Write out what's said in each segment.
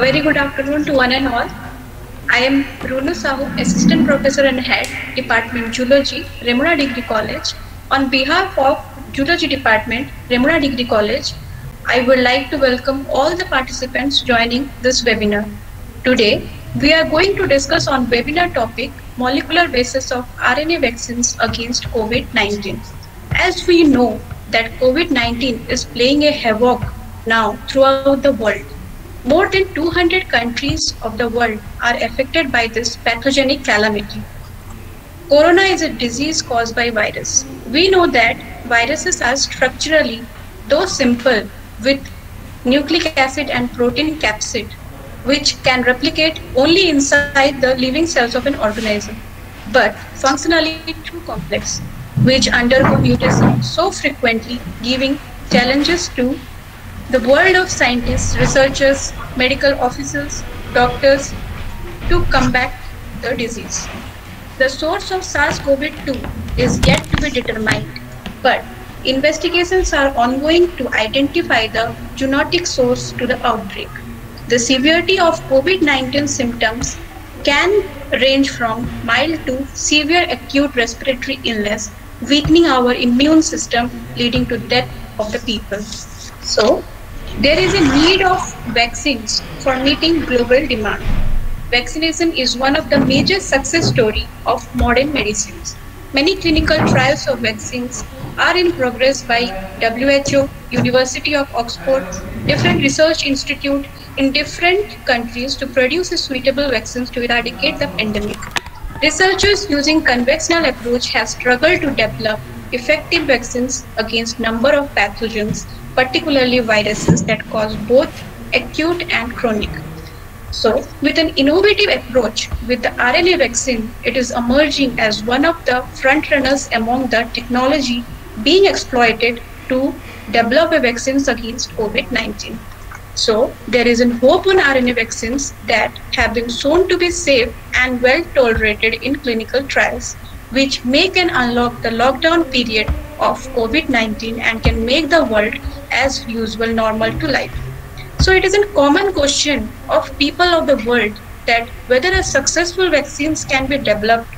Very good afternoon to one and all. I am Runu Sahu, Assistant Professor and Head, Department Zoology, Remuna Degree College. On behalf of Zoology Department, Remuna Degree College, I would like to welcome all the participants joining this webinar. Today, we are going to discuss on webinar topic molecular basis of RNA vaccines against COVID-19. As we know that COVID-19 is playing a havoc now throughout the world more than 200 countries of the world are affected by this pathogenic calamity. Corona is a disease caused by virus. We know that viruses are structurally, though simple, with nucleic acid and protein capsid, which can replicate only inside the living cells of an organism, but functionally too complex, which undergo mutation so frequently, giving challenges to the world of scientists, researchers, medical officers, doctors to combat the disease. The source of SARS-CoV-2 is yet to be determined, but investigations are ongoing to identify the zoonotic source to the outbreak. The severity of COVID-19 symptoms can range from mild to severe acute respiratory illness, weakening our immune system, leading to death of the people. So, there is a need of vaccines for meeting global demand. Vaccination is one of the major success story of modern medicines. Many clinical trials of vaccines are in progress by WHO, University of Oxford, different research institute in different countries to produce suitable vaccines to eradicate the pandemic. Researchers using conventional approach have struggled to develop effective vaccines against number of pathogens particularly viruses that cause both acute and chronic. So, with an innovative approach with the RNA vaccine, it is emerging as one of the front runners among the technology being exploited to develop a vaccines against COVID-19. So, there is a hope on RNA vaccines that have been shown to be safe and well tolerated in clinical trials, which may can unlock the lockdown period of COVID-19 and can make the world as usual normal to life. So it is a common question of people of the world that whether a successful vaccines can be developed,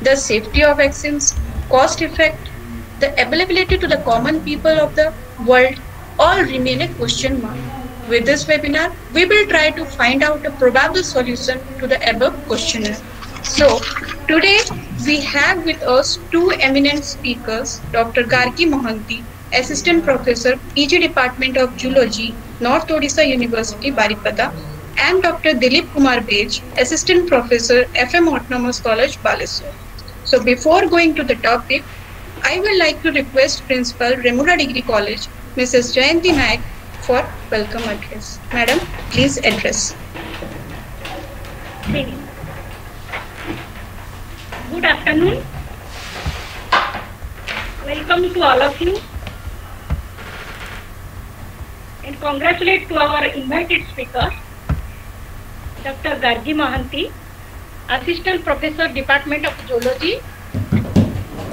the safety of vaccines, cost effect, the availability to the common people of the world all remain a question mark. With this webinar, we will try to find out a probable solution to the above questionnaire. So today we have with us two eminent speakers, Dr. Gargi Mohanty, Assistant Professor, PG Department of Zoology, North Odisha University, Baripada, and Dr. Dilip Kumar Bej, Assistant Professor, FM Autonomous College, Baleswar. So before going to the topic, I would like to request Principal, Remuna Degree College, Mrs. Jayanti Naik, for welcome address. Madam, please address. Good afternoon. Welcome to all of you and congratulate to our invited speaker, Dr. Gargi Mahanti, Assistant Professor, Department of Zoology,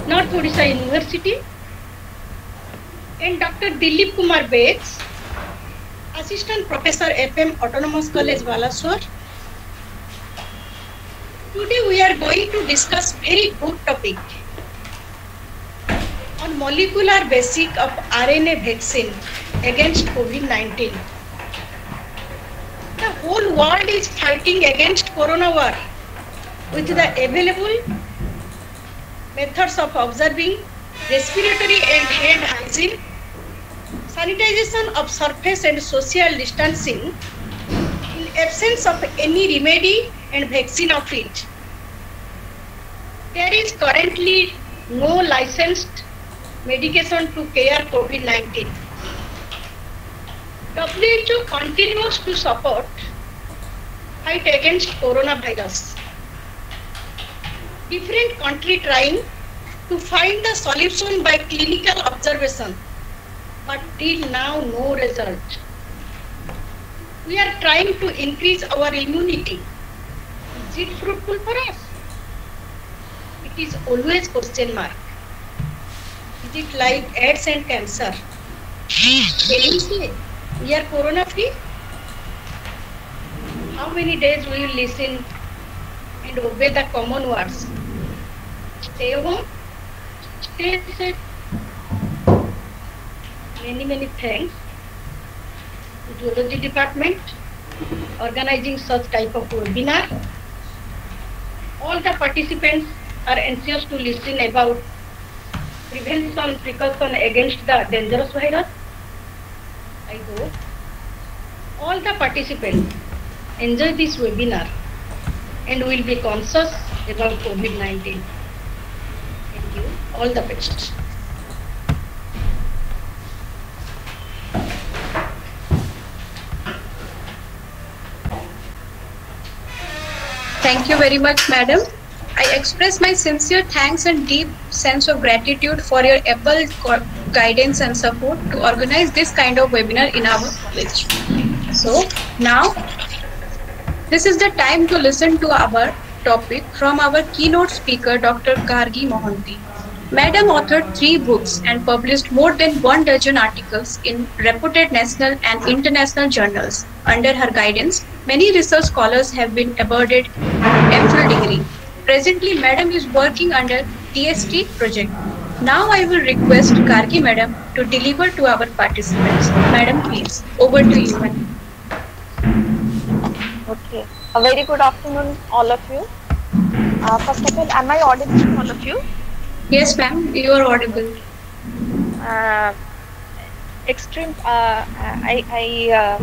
North Odisha University, and Dr. Dilip Kumar Bates, Assistant Professor, FM Autonomous College, Balaswar. Today we are going to discuss very good topic on molecular basic of RNA vaccine against COVID-19. The whole world is fighting against corona war with the available methods of observing respiratory and hand hygiene, sanitization of surface and social distancing in absence of any remedy and vaccine of it. There is currently no licensed medication to cure COVID-19. WHO continues to support fight against coronavirus. Different country trying to find the solution by clinical observation, but till now no result. We are trying to increase our immunity. Is it fruitful for us? It is always question mark. It like AIDS and cancer? Can we say we are corona free? How many days we you listen and obey the common words? Stay home, stay safe. Many, many thanks to Zoology Department organizing such type of webinar. All the participants are anxious to listen about prevention precaution against the dangerous virus. I hope all the participants enjoy this webinar and will be conscious about COVID-19. Thank you. All the best. Thank you very much, madam. I express my sincere thanks and deep sense of gratitude for your able guidance and support to organize this kind of webinar in our college. So now, this is the time to listen to our topic from our keynote speaker, Dr. Gargi Mohanty. Madam authored three books and published more than one dozen articles in reputed national and international journals. Under her guidance, many research scholars have been awarded MPhil degree. Presently, Madam is working under DST project. Now I will request Gargi Madam to deliver to our participants. Madam, please, over to you. Okay. A very good afternoon, all of you. Uh, first of all, am I audible to all of you? Yes, ma'am, you are audible. Uh, extreme. Uh, I, I uh,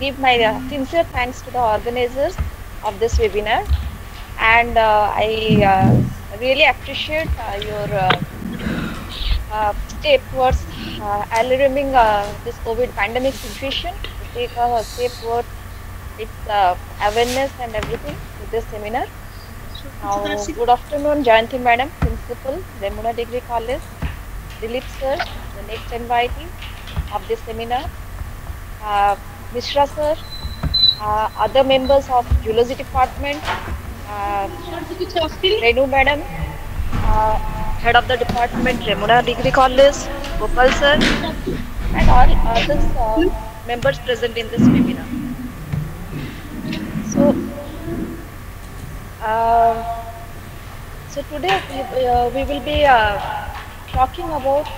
give my uh, sincere thanks to the organizers of this webinar, and uh, I uh, really appreciate uh, your step towards alarming uh, this COVID pandemic situation to take a step towards its awareness and everything with this seminar. Now, good afternoon, Jayanti Madam, Principal, Remuna Degree College, Dilip Sir, the next invitee of this seminar, uh, Mishra Sir, uh, other members of Zoology Department, Renu Madam, uh, Head of the Department, Remuna Degree College, Gopal Sir, and all others uh, members present in this webinar. So, uh, so today we, uh, we will be uh, talking about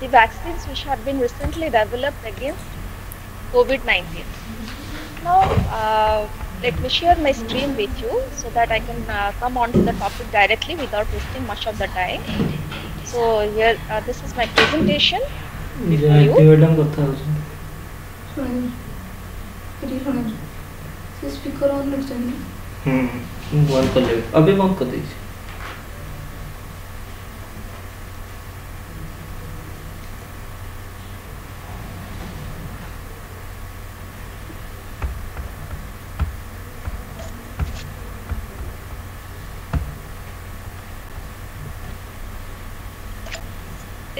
the vaccines which have been recently developed against COVID-19. Now, uh, let me share my screen with you so that I can uh, come on to the topic directly without wasting much of the time. So here, uh, this is my presentation Yeah, you. Speaker on रख speaker on बंद कर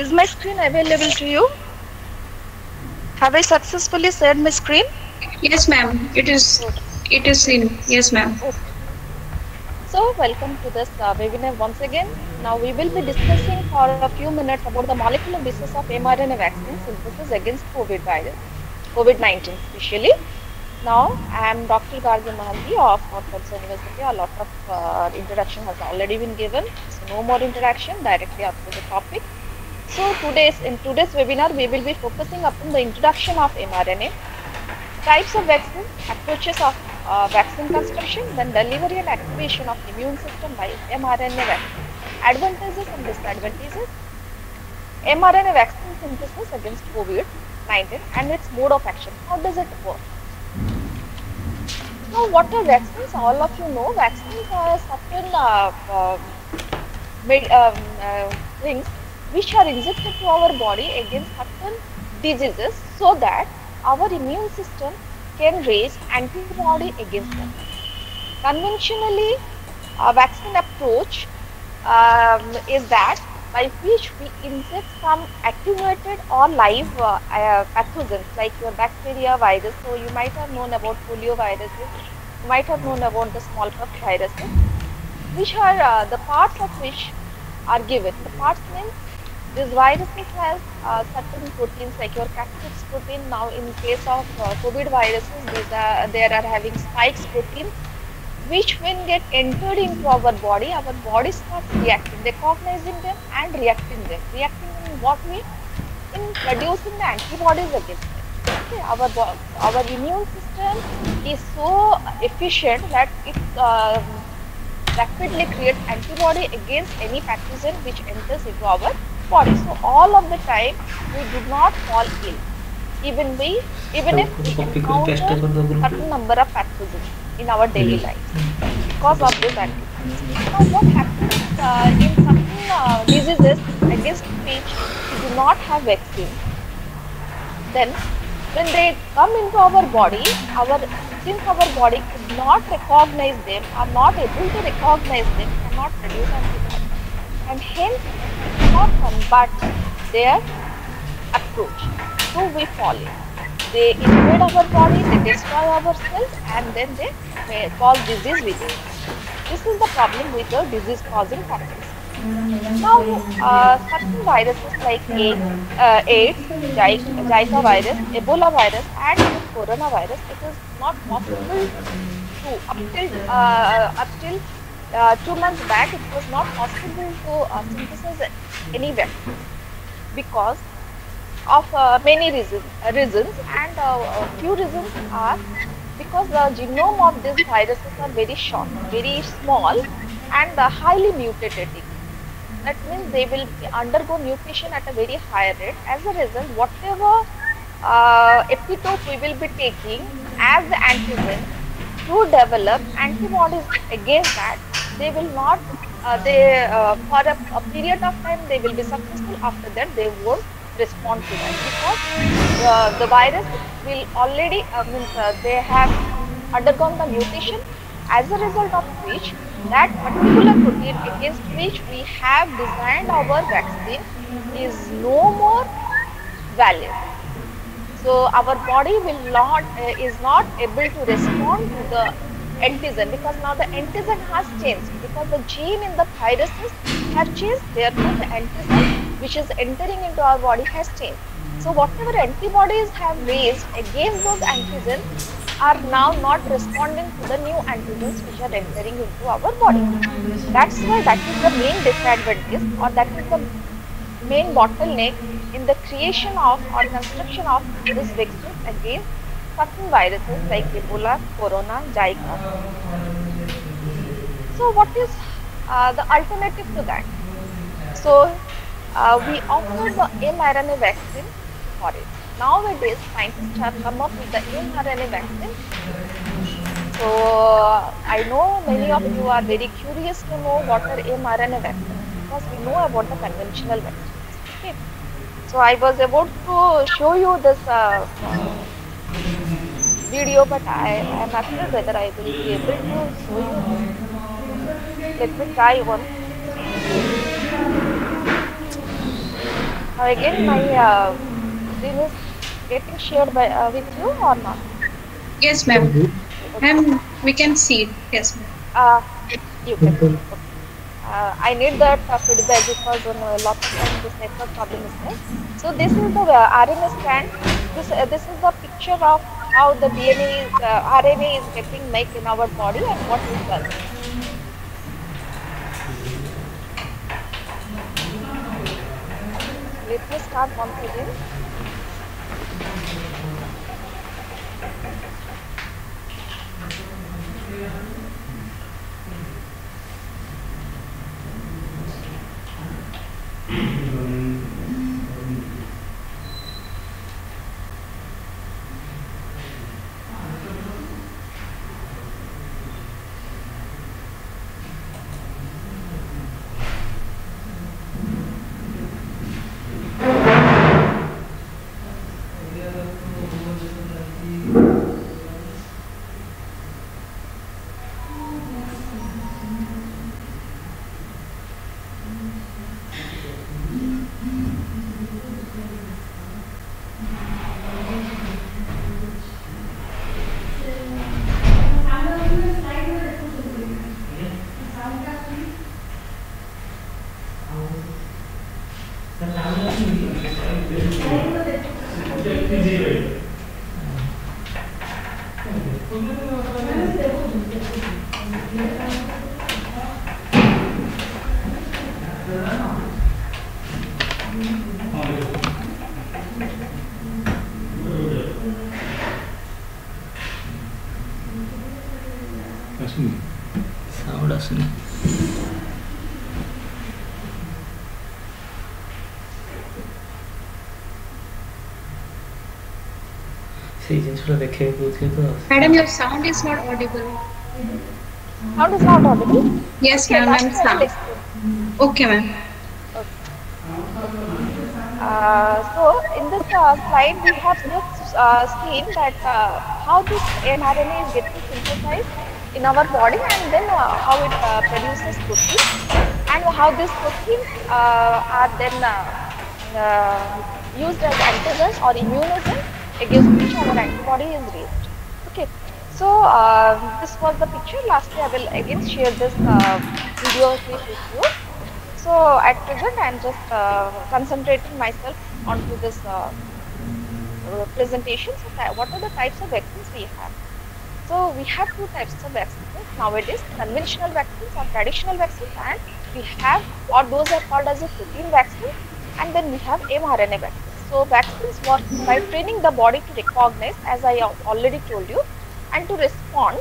Is my screen available to you? Have I successfully shared my screen? Yes, ma'am, it is, it is in. Yes, ma'am. So, welcome to this uh, webinar once again. Now, we will be discussing for a few minutes about the molecular basis of mRNA vaccine synthesis against COVID virus, COVID-19 especially. Now, I am Dr. Gargi Mahanti of Northwest University. A lot of uh, introduction has already been given. So, no more introduction, directly up to the topic. So, today's in today's webinar, we will be focusing upon the introduction of mRNA, types of vaccine, approaches of uh, vaccine construction, then delivery and activation of immune system by mRNA vaccine, advantages and disadvantages, mRNA vaccine synthesis against COVID-19 and its mode of action. How does it work? Now, what are vaccines? All of you know vaccines are certain uh, med- um, uh, things which are injected to our body against certain diseases so that our immune system can raise antibody against them. Conventionally, a vaccine approach um, is that by which we inject some attenuated or live uh, uh, pathogens like your bacteria virus. So you might have known about polio viruses, you might have known about the smallpox viruses, which are uh, the parts of which are given. The parts means these viruses have uh, certain proteins like your capsids protein. Now in case of uh, COVID viruses, these are there are having spikes protein which when get entered into our body, our body starts reacting, recognizing them and reacting them. Reacting in what way? In producing the antibodies against them. Okay, our our immune system is so efficient that it um, rapidly creates antibody against any pathogen which enters into our body. So all of the time we do not fall ill. Even we, even if we encounter certain number of pathogens in our daily life because of this antibiotics. Now what happens uh, in some uh, diseases against which we do not have vaccine? Then when they come into our body, our since our body could not recognize them, are not able to recognize them, cannot produce antibodies, And hence, cannot combat their approach. So we fall in. They invade our body, they destroy our cells, and then they cause disease with it. This is the problem with the disease causing factors. Now, uh, certain viruses like uh, AIDS, Zika virus, Ebola virus, and coronavirus, it is not possible to up till uh, up till uh, two months back, it was not possible to uh, synthesize any vaccine because of uh, many reasons, uh, reasons and uh, few reasons are because the genome of these viruses are very short, very small and uh, highly mutated. That means they will undergo mutation at a very high rate. As a result, whatever uh, epitope we will be taking as the antigen to develop antibodies against that, they will not, uh, they uh, for a, a period of time they will be successful. After that, they won't respond to that because uh, the virus will already, uh, means uh, they have undergone the mutation as a result of which that particular protein against which we have designed our vaccine is no more valid. So our body will not uh, is not able to respond to the antigen because now the antigen has changed because the gene in the viruses have changed. Therefore, the antigen which is entering into our body has changed. So whatever antibodies have raised against those antigens are now not responding to the new antigens which are entering into our body. That's why that is the main disadvantage or that is the main bottleneck in the creation of or construction of this vaccine against certain viruses like Ebola, Corona, Zika. So what is uh, the alternative to that? So uh, we offer the mRNA vaccine for it. Nowadays, scientists have come up with the mRNA vaccine. So I know many of you are very curious to know what are mRNA vaccines because we know about the conventional vaccines. Okay. So I was about to show you this uh, uh, video, but I am afraid whether I will be able to show you. Let me try one. Now again, my uh, screen is getting shared by uh, with you or not? Yes, ma'am. Ma'am, we can see it. Yes, ma'am. Uh, you can. Okay. Uh, I need that uh, feedback because on a lot of times this network problem is there. So this is the uh, RNA strand. This uh, this is the picture of how the DNA is, uh, RNA is getting make in our body and what results. Let me start once again. Mm -hmm. Madam, your sound is not audible. Sound is not audible? Yes, ma'am. Okay, ma'am. So, in this uh, slide, we have this uh, scheme that uh, how this mRNA is getting synthesized in our body and then how it produces proteins and how these proteins are then used as antigens or immunogens against which our antibody is raised. Okay. So uh, this was the picture. Lastly, I will again share this uh, video with you. So at present, I am just uh, concentrating myself onto this uh, uh, presentation. So what are the types of vaccines we have? So we have two types of vaccines nowadays: conventional vaccines or traditional vaccines, and we have or those are called as a protein vaccine, and then we have mRNA vaccines. So vaccines work by training the body to recognize, as I already told you, and to respond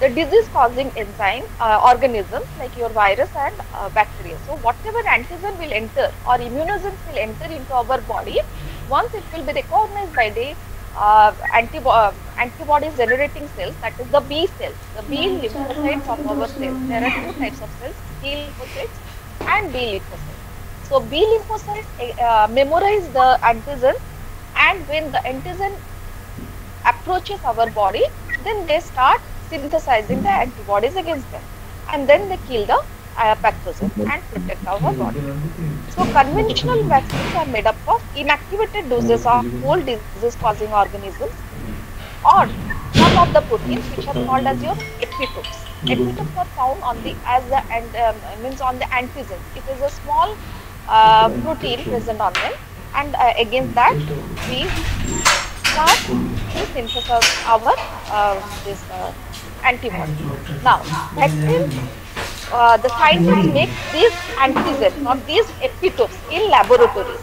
the disease causing enzyme uh, organisms like your virus and uh, bacteria. So whatever antigen will enter or immunogens will enter into our body, once it will be recognized by the uh, antibo- uh, antibodies generating cells, that is the B cells, the B lymphocytes of our cells. There are two types of cells, T lymphocytes and B lymphocytes. So B lymphocytes uh, memorize the antigen and when the antigen approaches our body, then they start synthesizing the antibodies against them. And then they kill the uh, pathogen and protect our body. So conventional vaccines are made up of inactivated doses of whole disease causing organisms or some of the proteins which are called as your epitopes. Epitopes are found on the as the and um, means on the antigens. It is a small uh, protein present on them, and uh, against that we start to synthesize our uh, this uh, antibody. Now, vaccine, uh, the scientists make these antigens or these epitopes in laboratories.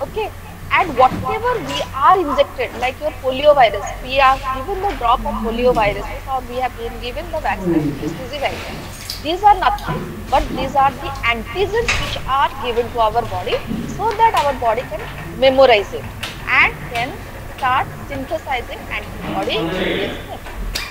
Okay, and whatever we are injected, like your polio virus, we are given the drop of polio virus, or we have been given the vaccine, BCG vaccine. These are nothing but these are the antigens which are given to our body so that our body can memorize it and can start synthesizing antibody.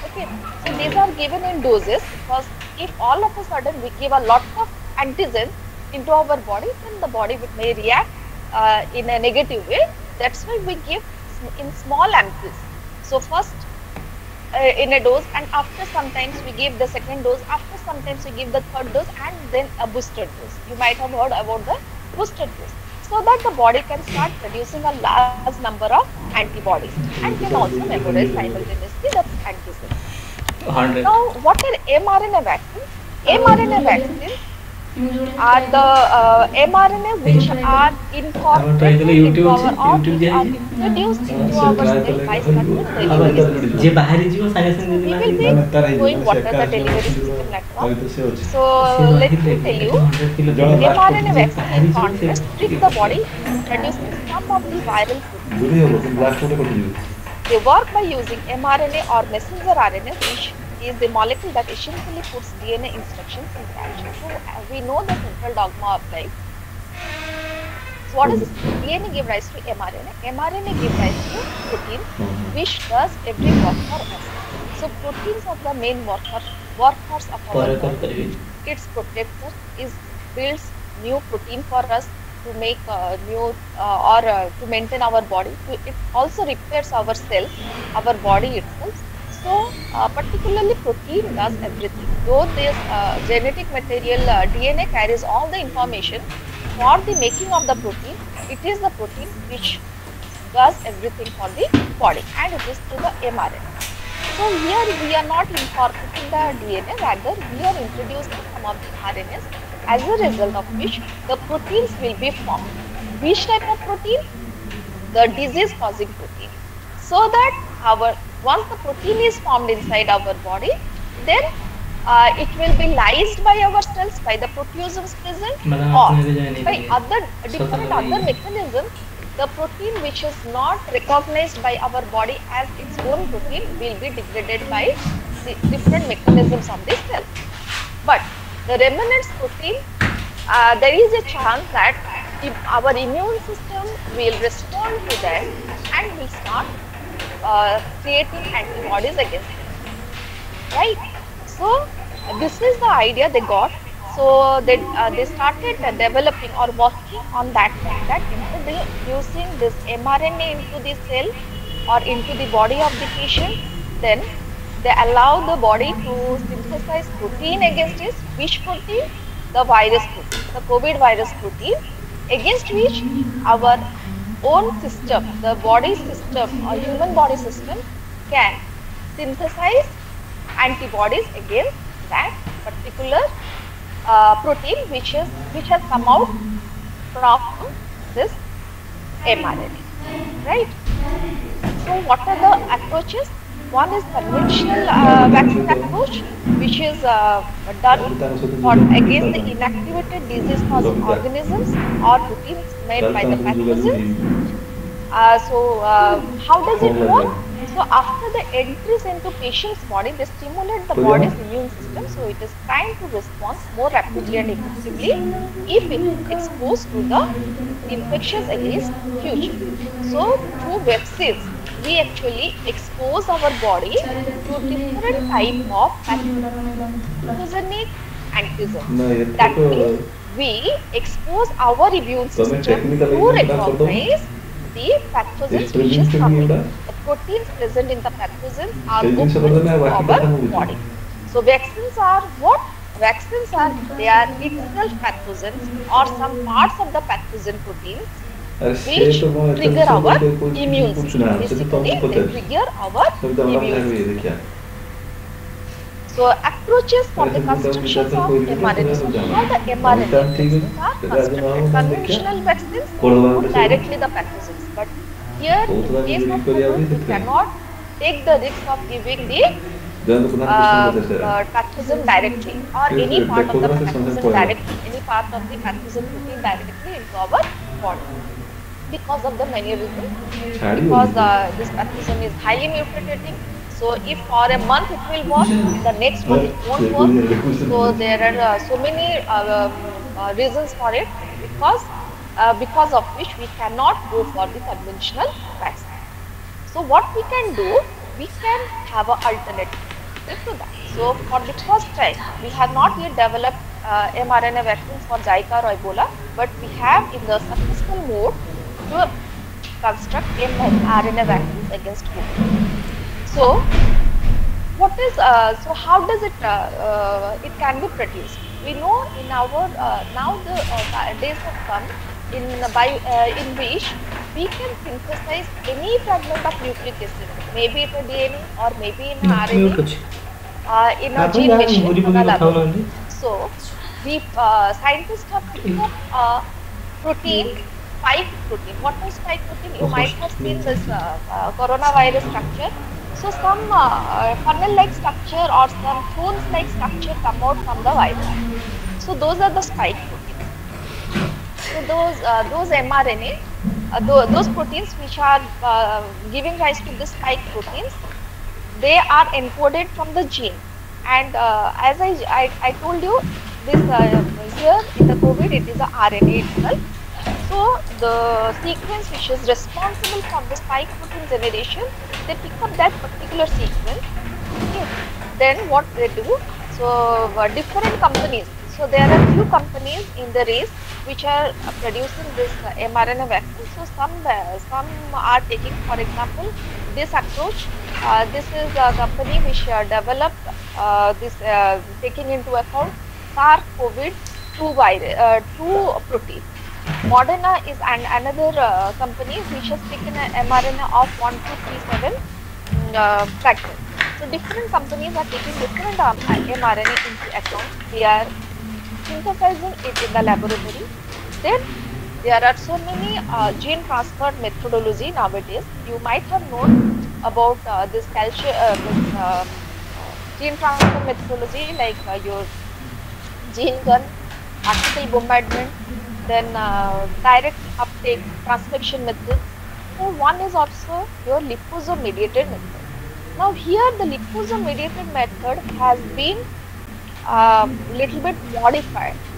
Okay, so these are given in doses because if all of a sudden we give a lot of antigens into our body, then the body may react uh, in a negative way. That's why we give in small ampoules. So first uh, in a dose and after sometimes we give the second dose after sometimes we give the third dose and then a booster dose. You might have heard about the booster dose. So that the body can start producing a large number of antibodies and can also memorize simultaneously the antigens now what are mrna vaccines? mrna vaccines are the uh, mRNA which are incorporated into our organs are introduced into our cell by je bahari jibo we will be going what delivery system network so let me tell you mRNA vaccine in contrast trick the body introduce some of the viral they work by using mRNA or messenger RNA which is the molecule that essentially puts DNA instructions into action. So uh, we know the central dogma applies. So what does DNA give rise to mRNA? mRNA gives rise to protein, which does every work for us. So proteins are the main worker, workhorse of our body. Its protector is builds new protein for us to make uh, new uh, or uh, to maintain our body. It also repairs our cell, our body itself so uh, particularly protein does everything. Though this uh, genetic material uh, DNA carries all the information for the making of the protein, it is the protein which does everything for the body and it is through the mRNA. So here we are not incorporating the DNA, rather we are introducing some of the RNAs as a result of which the proteins will be formed. Which type of protein? the disease causing protein. So that our once the protein is formed inside our body, then uh, it will be lysed by our cells, by the proteasomes present or by other different other mechanisms. The protein which is not recognized by our body as its own protein will be degraded by different mechanisms of the cell. But the remnants protein, uh, there is a chance that our immune system will respond to that and will start uh, creating antibodies against it right? So this is the idea they got. So they uh, they started developing or working on that that introducing this mrna into the cell or into the body of the patient. Then they allow the body to synthesize protein against this which protein? The virus protein the covid virus protein against which our own system the body system or human body system can synthesize antibodies against that particular uh, protein which is which has come out from this mRNA, right? So what are the approaches? One is conventional uh, vaccine approach, which is uh, done for against the inactivated disease-causing organisms or proteins made by the pathogens. Uh, so uh, how does it work? So after the entries into patient's body, they stimulate the body's immune system, so it is trying to respond more rapidly and effectively if it is exposed to the infections against future. So through vaccines, we actually expose our body to different type of pathogenic antigen. That means we expose our immune system to recognize the pathogens which is coming. The proteins present in the pathogens are good for our body. So vaccines are what? Vaccines are they are itself pathogens or some parts of the pathogen proteins which से तो मैं trigger ऐसा our कोई कोई immune कुछ system. ना से तो Basically, तुमको they पता है trigger our सब तो हमारा immune है system. ये देखिए So approaches for the अरे तुम तो constructions विचार of कोई नहीं mRNA. So करते how the हम mRNA जानते हैं vaccines are कि राजा constructed? नाम हमने क्या Conventional vaccines कोरोना put में directly the pathogens, but here तो in उतना case भी of कोई COVID, नहीं we सकते cannot take the risk of giving the जन पुनः uh, कुछ नहीं uh, pathogen directly or Yes, any yes, part of the देखो ना, समझ pathogen पड़ रहा है। directly, any part of the pathogen protein directly into our body because of the many reasons. Because uh, this vaccine is highly mutating. So if for a month it will work, the next month it won't work. So there are uh, so many uh, uh reasons for it because uh, because of which we cannot go for the conventional vaccine. So what we can do, we can have an alternative to that. So for the first time, we have not yet developed uh, mRNA vaccines for Zika or Ebola, but we have in the successful mode to construct rna vaccines against COVID. So, what is uh, so? How does it uh, uh it can be produced? We know in our uh, now the uh, days have come in by in which we can synthesize any fragment of nucleic acid, maybe in a DNA or maybe in RNA. Uh, in a gene machine, so the scientists have developed a protein spike protein. What is spike protein? You Oh, might have seen this uh, uh, coronavirus structure. So some uh, funnel-like structure or some cones-like structure come out from the virus. So those are the spike proteins. So those uh, those mRNA, uh, tho- those proteins which are uh, giving rise to the spike proteins, they are encoded from the gene. And as I, I, I told you, this uh, here in the COVID, it is a RNA itself. So the sequence which is responsible for the spike protein generation, they pick up that particular sequence. Okay. Then what they do? So uh, different companies. So there are few companies in the race which are producing this uh, mRNA vaccine. So some uh, some are taking, for example, this approach. Uh, this is a company which uh, developed uh, this taking into account SARS-CoV-2 virus, uh, 2 protein. Moderna is an, another uh, company which has taken an mRNA of 1237 mm, uh, fragment. So different companies are taking different um, mRNA into account. They are synthesizing it in the laboratory. Then there are so many uh, gene transfer methodology nowadays. You might have known about uh, this calcium, uh, uh, gene transfer methodology like uh, your gene gun, particle bombardment, then uh, direct uptake transcription method. So one is also your liposome mediated method. Now here the liposome mediated method has been a little bit modified.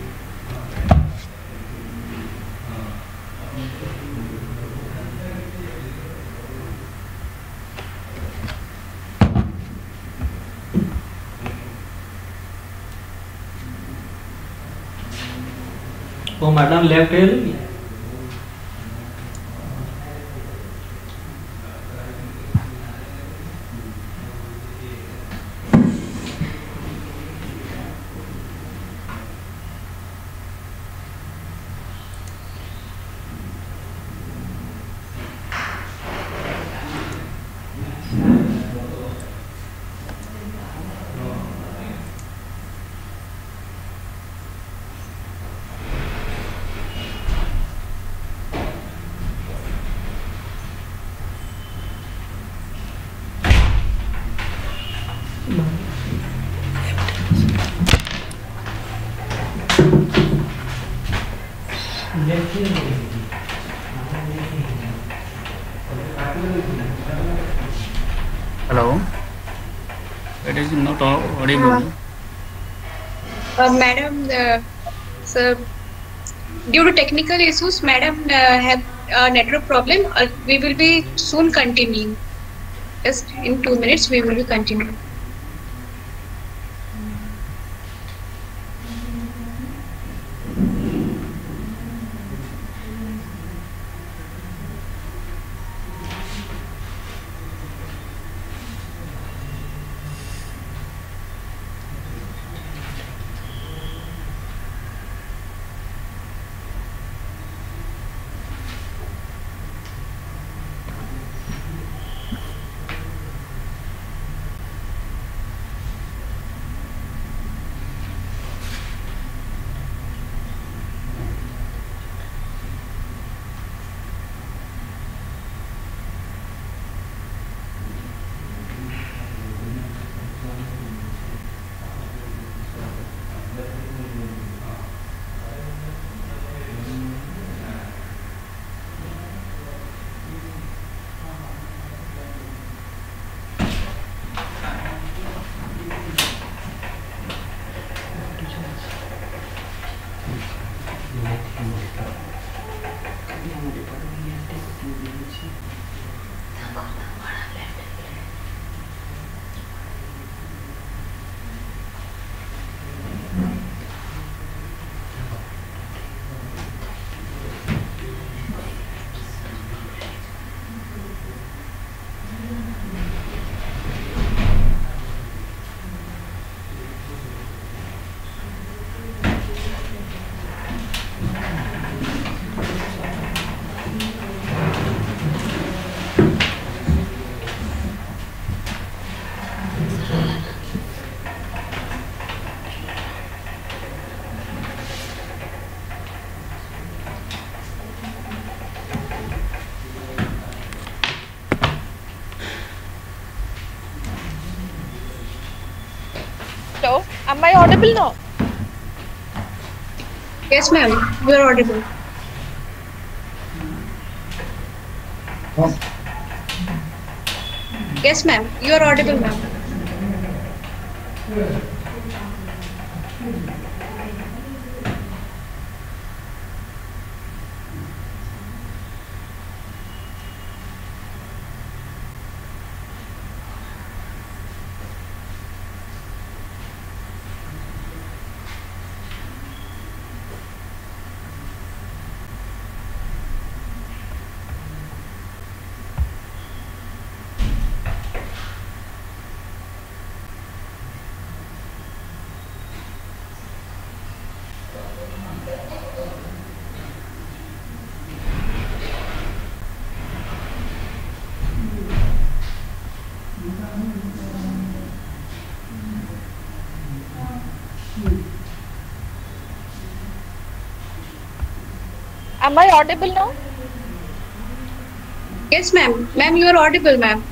वो madam left है? Madam, sir, due to technical issues, madam have a network problem. Uh, we will be soon continuing. Just in two minutes, we will be continuing. Am I audible now? Yes, ma'am, you are audible. Yes, ma'am, you are audible, ma'am. Am I audible now? Yes, ma'am. Ma'am, you are audible, ma'am.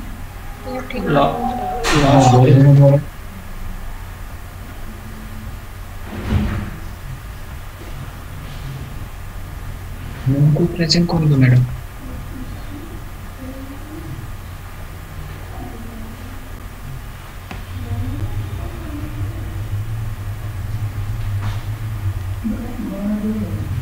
को present कौन दो madam Hello?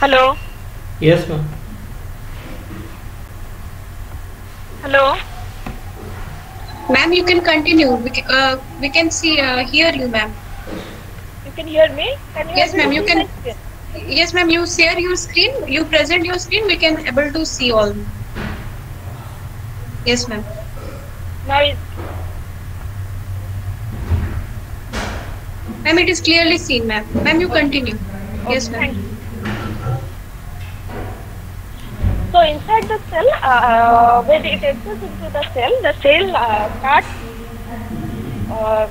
Hello? Yes, ma'am. Hello? Ma'am, you can continue. We can, uh, we can see, uh, hear you, ma'am. You can hear me? Can you Yes, ma'am, you can- screen? Yes, ma'am. You share your screen. You present your screen. We can able to see all. Yes, ma'am. Now is Ma'am, it is clearly seen, ma'am. Ma'am, you continue. Yes, okay, ma'am. thank you. So inside the cell, uh, when it enters into the cell, the cell uh, starts uh,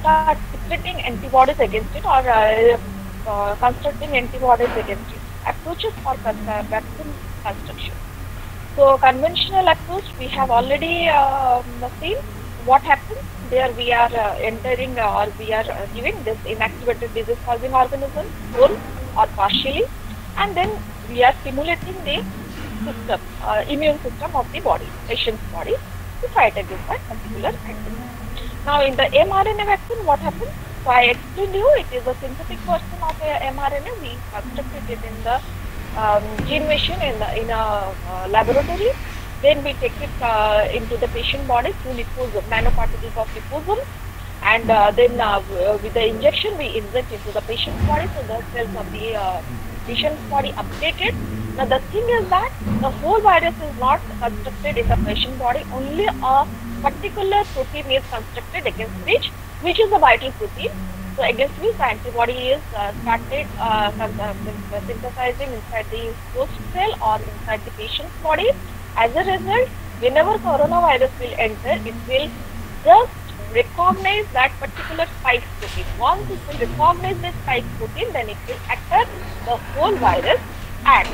starts secreting antibodies against it or uh, uh, constructing antibodies against it. Approaches for uh, vaccine construction. So conventional approach, we have already um, seen what happens. There we are uh, entering uh, or we are uh, giving this inactivated disease causing organism whole or partially and then we are stimulating the system, uh, immune system of the body, patient's body to fight against that particular antigen. Now in the mRNA vaccine, what happens? So I explained you, it is a synthetic version of a mRNA. We constructed it in the um, gene machine in, the, in a uh, laboratory. Then we take it uh, into the patient body through liposome, nanoparticles of liposome. And uh, then uh, with the injection, we inject into the patient's body, so the cells of the uh, patient's body updated. Now the thing is that the whole virus is not constructed in the patient body, only a particular protein is constructed against which, which is a vital protein. So against which the antibody is uh, started uh, uh, syn- synthesizing inside the host cell or inside the patient's body. As a result, whenever coronavirus will enter, it will just recognize that particular spike protein. Once it will recognize this spike protein, then it will attack the whole virus and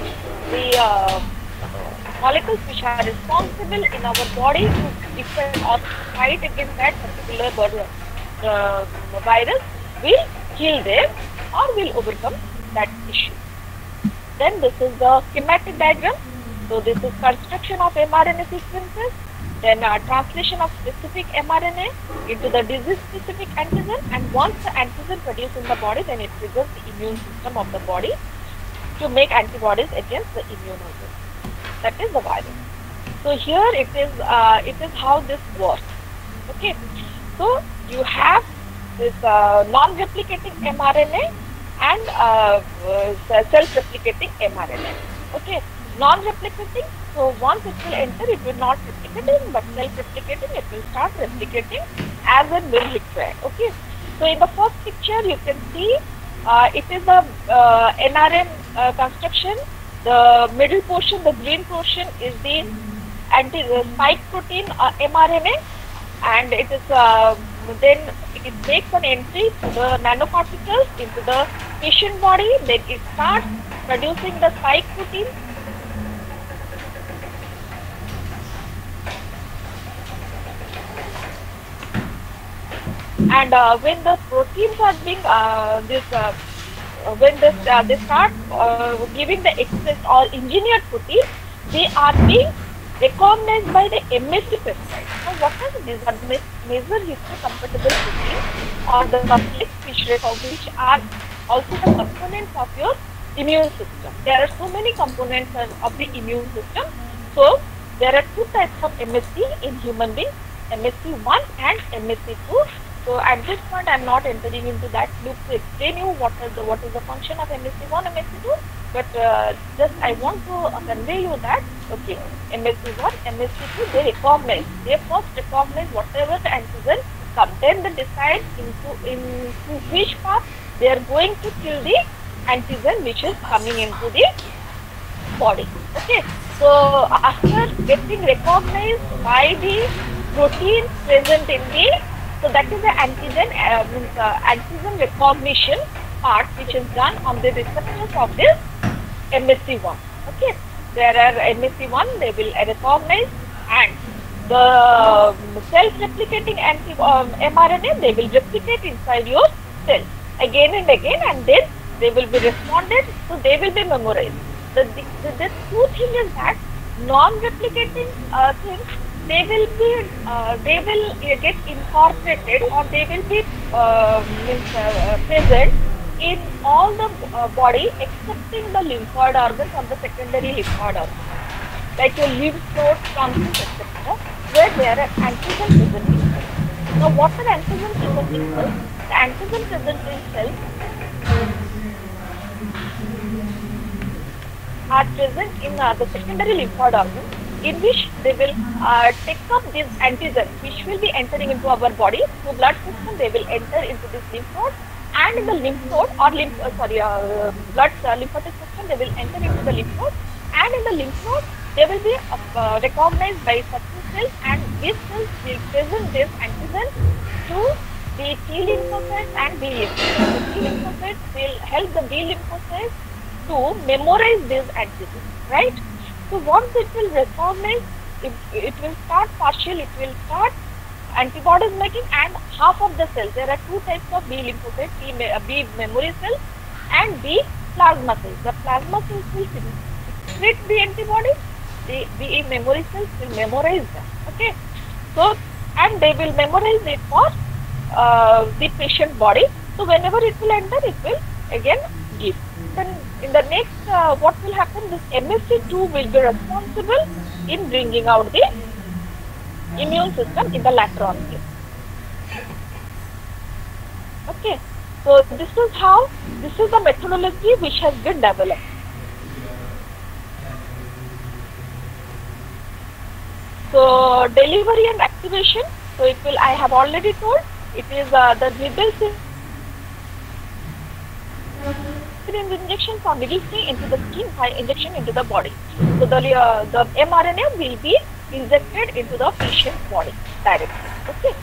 the uh, molecules which are responsible in our body to defend or fight against that particular uh, virus will kill them or will overcome that issue. Then this is the schematic diagram. So this is construction of mRNA sequences, then uh, translation of specific mRNA into the disease-specific antigen, and once the antigen produced in the body, then it triggers the immune system of the body to make antibodies against the immune organism. That is the virus. So here it is. Uh, it is how this works. Okay. So you have this uh, non-replicating mRNA and uh, uh, self-replicating mRNA. Okay. Non-replicating. So once it will enter, it will not replicate, but self-replicating, it will start replicating as a when. Okay. So in the first picture, you can see it is a uh, NRM uh, construction. The middle portion, the green portion, is the anti uh, spike protein uh, mRNA, and it is uh, then it makes an entry to the nanoparticles into the patient body. Then it starts producing the spike protein. And uh, when the proteins are being uh, this uh, uh, when this, uh, they start uh, giving the excess or engineered protein, they are being recognized by the MSC peptide. Now, what are these are ma- major histocompatible proteins or the complex fish records which are also the components of your immune system. There are so many components of of the immune system. So, there are two types of MSC in human beings, MSC1 and MSC2. So at this point, I'm not entering into that loop to explain you what is the what is the function of MSC1, MSC2. But uh, just I want to convey you that okay, MSC1, MSC2, they recognize, they first recognize whatever the antigen come. Then they decide into into which path they are going to kill the antigen which is coming into the body. Okay. So after getting recognized by the protein present in the so that is the antigen uh, uh, antigen recognition part which is done on the receptors of this MSC1. Okay, there are MSC1 they will recognize and the um, self-replicating anti um, mRNA they will replicate inside your cell again and again and then they will be responded so they will be memorized. The, the, the, the two thing is that non-replicating uh, things they will be uh, they will uh, get incorporated or they will be uh, means, uh, present in all the uh, body excepting the lymphoid organs or the secondary lymphoid organs like your lymph nodes, tonsils, etc. where there are antigen present in cells. Now what are antigen present in cells? The antigen present in cells are present in uh, the secondary lymphoid organs in which they will uh, take up this antigen which will be entering into our body through blood system they will enter into this lymph node and in the lymph node or lymph uh, sorry uh, blood uh, lymphatic system they will enter into the lymph node and in the lymph node they will be uh, uh, recognized by certain cells and these cells will present this antigen to the T lymphocytes and B lymphocytes. The T lymphocytes will help the B lymphocytes to memorize this antigen, right? So once it will recognize, it, it will start partial, it will start antibodies making and half of the cells. There are two types of B lymphocytes, B, B memory cells and B plasma cells. The plasma cells will secrete the antibodies, the B memory cells will memorize them. Okay. So and they will memorize it for uh, the patient body. So whenever it will enter, it will again give. Then in the next, uh, what will happen? This MSC2 will be responsible in bringing out the immune system in the later on. Okay, so this is how, this is the methodology which has been developed. So delivery and activation. So it will. I have already told. It is uh, the needle syringe injections or needle free into the skin by injection into the body. So the uh, the mRNA will be injected into the patient's body directly. Okay.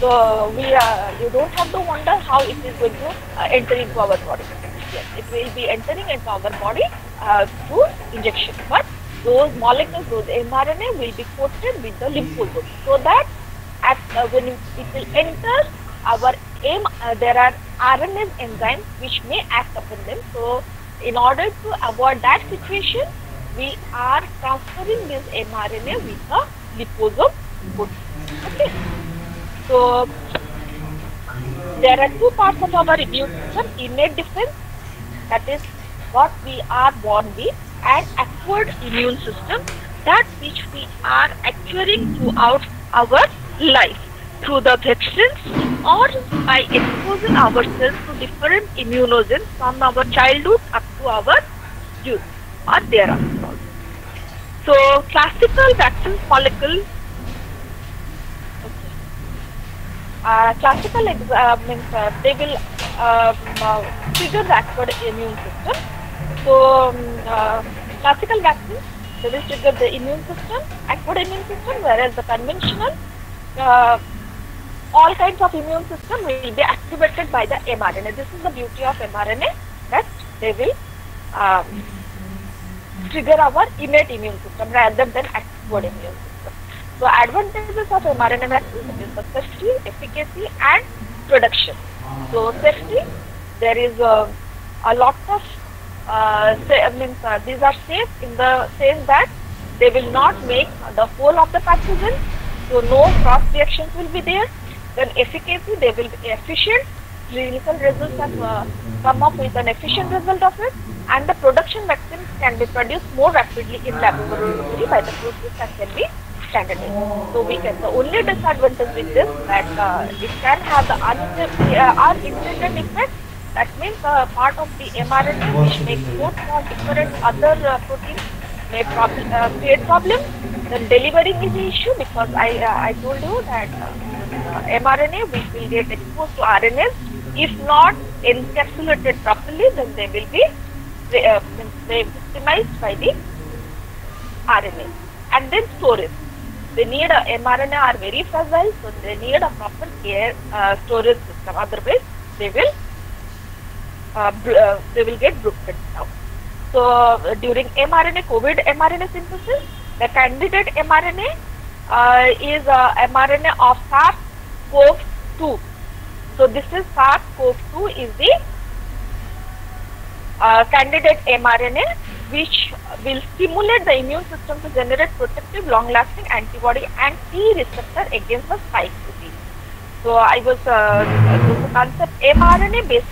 So we uh, you don't have to wonder how it is going to uh, enter into our body. Yes, it will be entering into our body uh, through injection. But those molecules, those mRNA will be coated with the lymphosomes so that at, uh, when it will enter our Uh, there are RNase enzymes which may act upon them. So in order to avoid that situation, we are transferring this mRNA with a liposome protein. Okay. So there are two parts of our immune system: innate defense, that is what we are born with, and acquired immune system, that which we are acquiring throughout our life through the vaccines or by exposing ourselves to different immunogens from our childhood up to our youth or thereafter. So classical vaccine molecule okay. uh, classical uh, means uh, they will um, uh, trigger the acquired immune system. So um, uh, classical vaccines they will trigger the immune system, acquired immune system, whereas the conventional uh, all kinds of immune system will be activated by the mRNA. This is the beauty of mRNA that they will um, trigger our innate immune system rather than acquired immune system. So advantages of mRNA vaccine is the safety, efficacy and production. So safety, there is a, a lot of uh, say, I mean, uh, these are safe in the sense that they will not make the whole of the pathogen, so no cross reactions will be there. Then efficacy, they will be efficient. Clinical results have uh, come up with an efficient result of it, and the production vaccines can be produced more rapidly in laboratory by the process that can be standardized. So we can. The only disadvantage with this that uh, it can have the uh, unintended effect. That means uh, part of the mRNA which makes both for different other uh, proteins may prob- uh, create problem. Then delivering is the issue because I uh, I told you that uh, mRNA which will get exposed to RNAs if not encapsulated properly then they will be uh, they victimized by the RNA and then storage. They need a mRNA are very fragile, so they need a proper care uh, storage system. Otherwise, they will uh, uh, they will get broken down. So uh, during mRNA COVID mRNA synthesis, the candidate mRNA uh, is uh, mRNA of SARS-CoV-2. So this is SARS-CoV-2 is the uh, candidate mRNA which will stimulate the immune system to generate protective long-lasting antibody and T receptor against the spike protein. So I was uh, the concept mRNA-based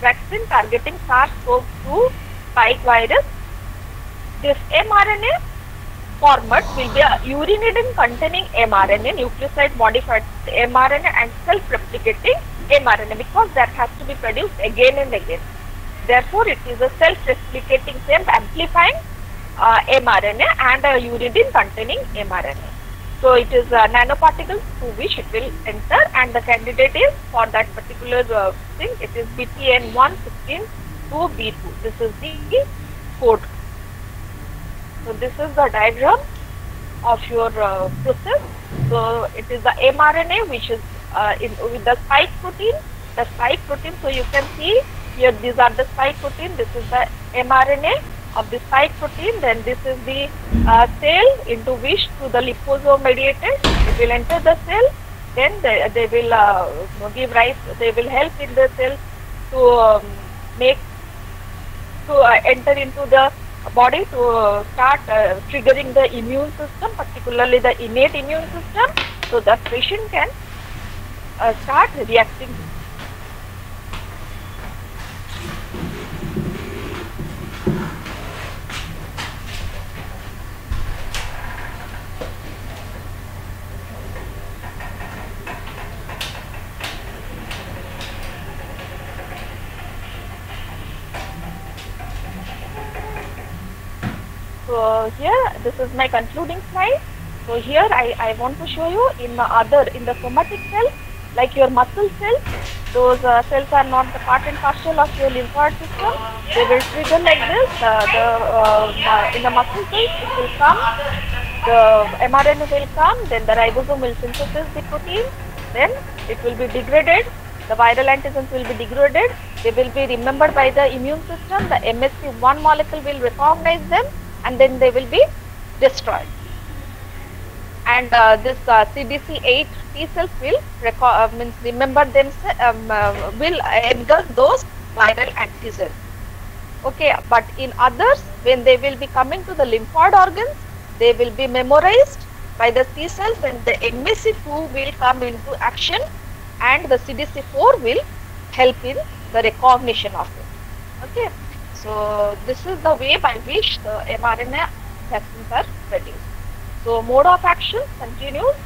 vaccine targeting SARS-CoV-2 spike virus. This mRNA format will be a uridine containing mRNA, nucleoside modified mRNA and self-replicating mRNA because that has to be produced again and again. Therefore, it is a self-replicating, self-amplifying uh, mRNA and a uridine containing mRNA. So, it is uh, nanoparticles through which it will enter and the candidate is for that particular uh, thing, it is BPN116 2B2. This is the code. So, this is the diagram of your uh, process. So, it is the mRNA which is uh, in with the spike protein, the spike protein. So, you can see here these are the spike protein this is the mRNA of the spike protein then this is the uh, cell into which through the liposome mediated it will enter the cell then they, they will uh, give rise they will help in the cell to um, make to uh, enter into the body to uh, start uh, triggering the immune system particularly the innate immune system so that patient can uh, start reacting Here, this is my concluding slide. So here, I, I want to show you in the other, in the somatic cell, like your muscle cells, those uh, cells are not the part and parcel of your lymphoid system. They will trigger like this. Uh, the uh, in the muscle cells, it will come. The mRNA will come. Then the ribosome will synthesize the protein. Then it will be degraded. The viral antigens will be degraded. They will be remembered by the immune system. The MSC1 molecule will recognize them and then they will be destroyed. And uh, this uh, CDC8 T cells will reco- uh, means remember them um, uh, will engulf those viral antigens. Okay, but in others, when they will be coming to the lymphoid organs, they will be memorized by the T cells, and the MSC2 will come into action, and the CDC4 will help in the recognition of it. Okay. So this is the way by which the mRNA vaccines are produced. So mode of action continues.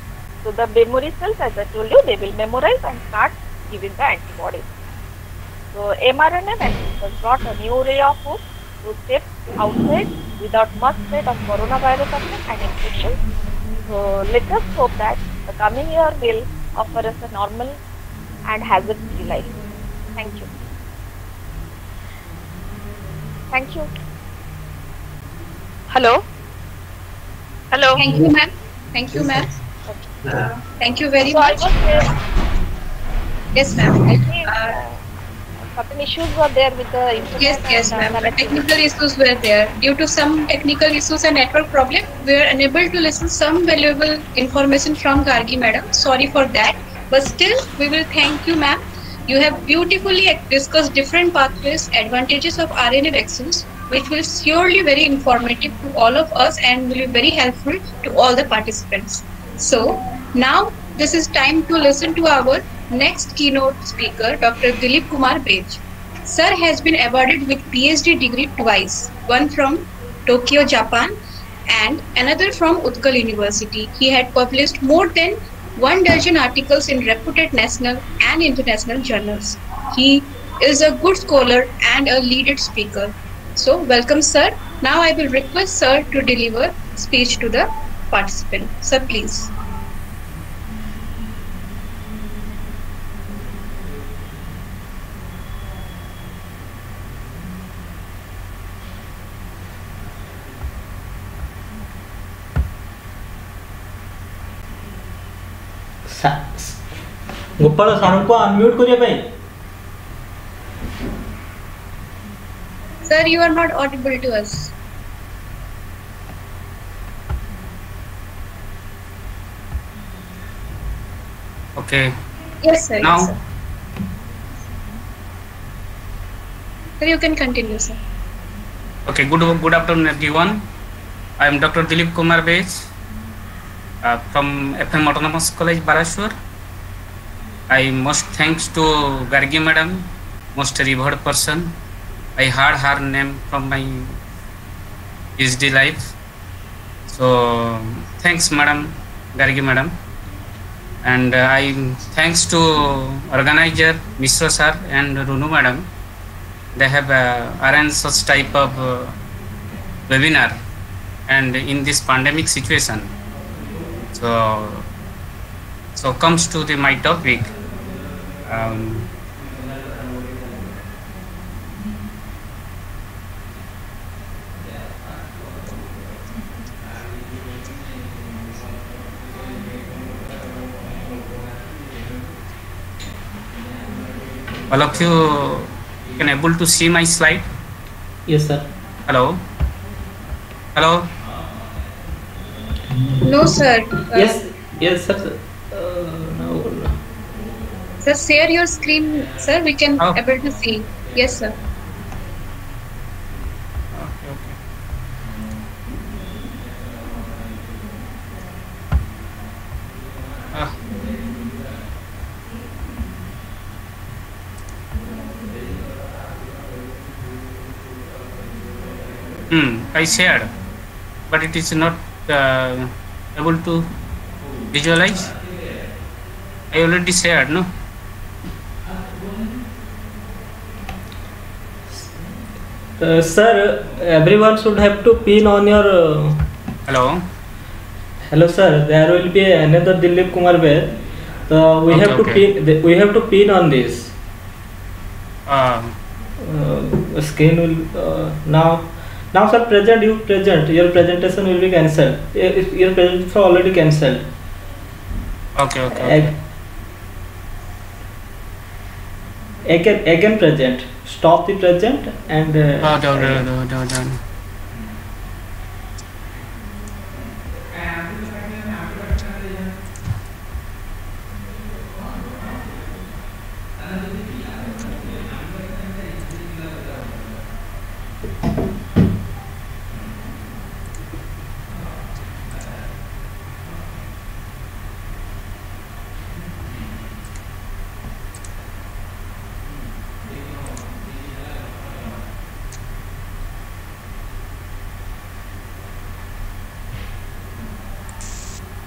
So the memory cells, as I told you, they will memorize and start giving the antibodies. So mRNA vaccines has brought a new ray of hope to step outside without much threat of coronavirus and infection. So let us hope that the coming year will offer us a normal and hazard-free life. Thank you. Thank you. Hello. Hello. Thank you, ma'am. Thank you, ma'am. Uh, thank you very So much. Yes, ma'am. Uh, uh, certain issues were there with the internet. Yes, yes, uh, ma'am. Technical issues were there. Due to some technical issues and network problem, we were unable to listen some valuable information from Gargi madam. Sorry for that. But still, we will thank you, ma'am. You have beautifully discussed different pathways, advantages of RNA vaccines, which will surely very informative to all of us and will be very helpful to all the participants. So now this is time to listen to our next keynote speaker, Dr. Dilip Kumar Bej. Sir has been awarded with PhD degree twice, one from Tokyo, Japan and another from Utkal University. He had published more than one dozen articles in reputed national and international journals. He is a good scholar and a leaded speaker. So welcome sir. Now I will request sir to deliver speech to the participant. Sir please. Gopal ସାର୍ଙ୍କୁ unmute କରିବା ପାଇଁ Sir, you are not audible to us. Okay. Yes, sir. Now? Yes, sir. Sir, you can continue, sir. Okay, good, good afternoon everyone. I am Dr. Dilip Kumar Bej uh, from FM Autonomous College, Barasur. I must thanks to Gargi madam, most revered person. I heard her name from my PhD life. So thanks madam, Gargi madam. And uh, I thanks to organizer Mishra sir and Runu madam. They have uh, arranged such type of uh, webinar and in this pandemic situation. So so comes to the my topic. Um, all of you can able to see my slide yes sir hello hello No, sir. Uh, yes yes sir uh, no. Sir, share your screen, sir. We can Oh. able to see. Yes, sir. okay okay Ah. Hmm, I shared, but it is not uh, able to visualize. I already shared, no? Uh, sir everyone should have to pin on your uh, Hello. hello sir there will be another Dilip Kumar Bej uh, we Okay, have to okay. pin we have to pin on this Uh, uh, screen will uh, now now sir present you present your presentation will be cancelled Uh, your presentation already cancelled okay, okay. okay. Again again present stop the present and uh, Oh, down, down, down, down, down.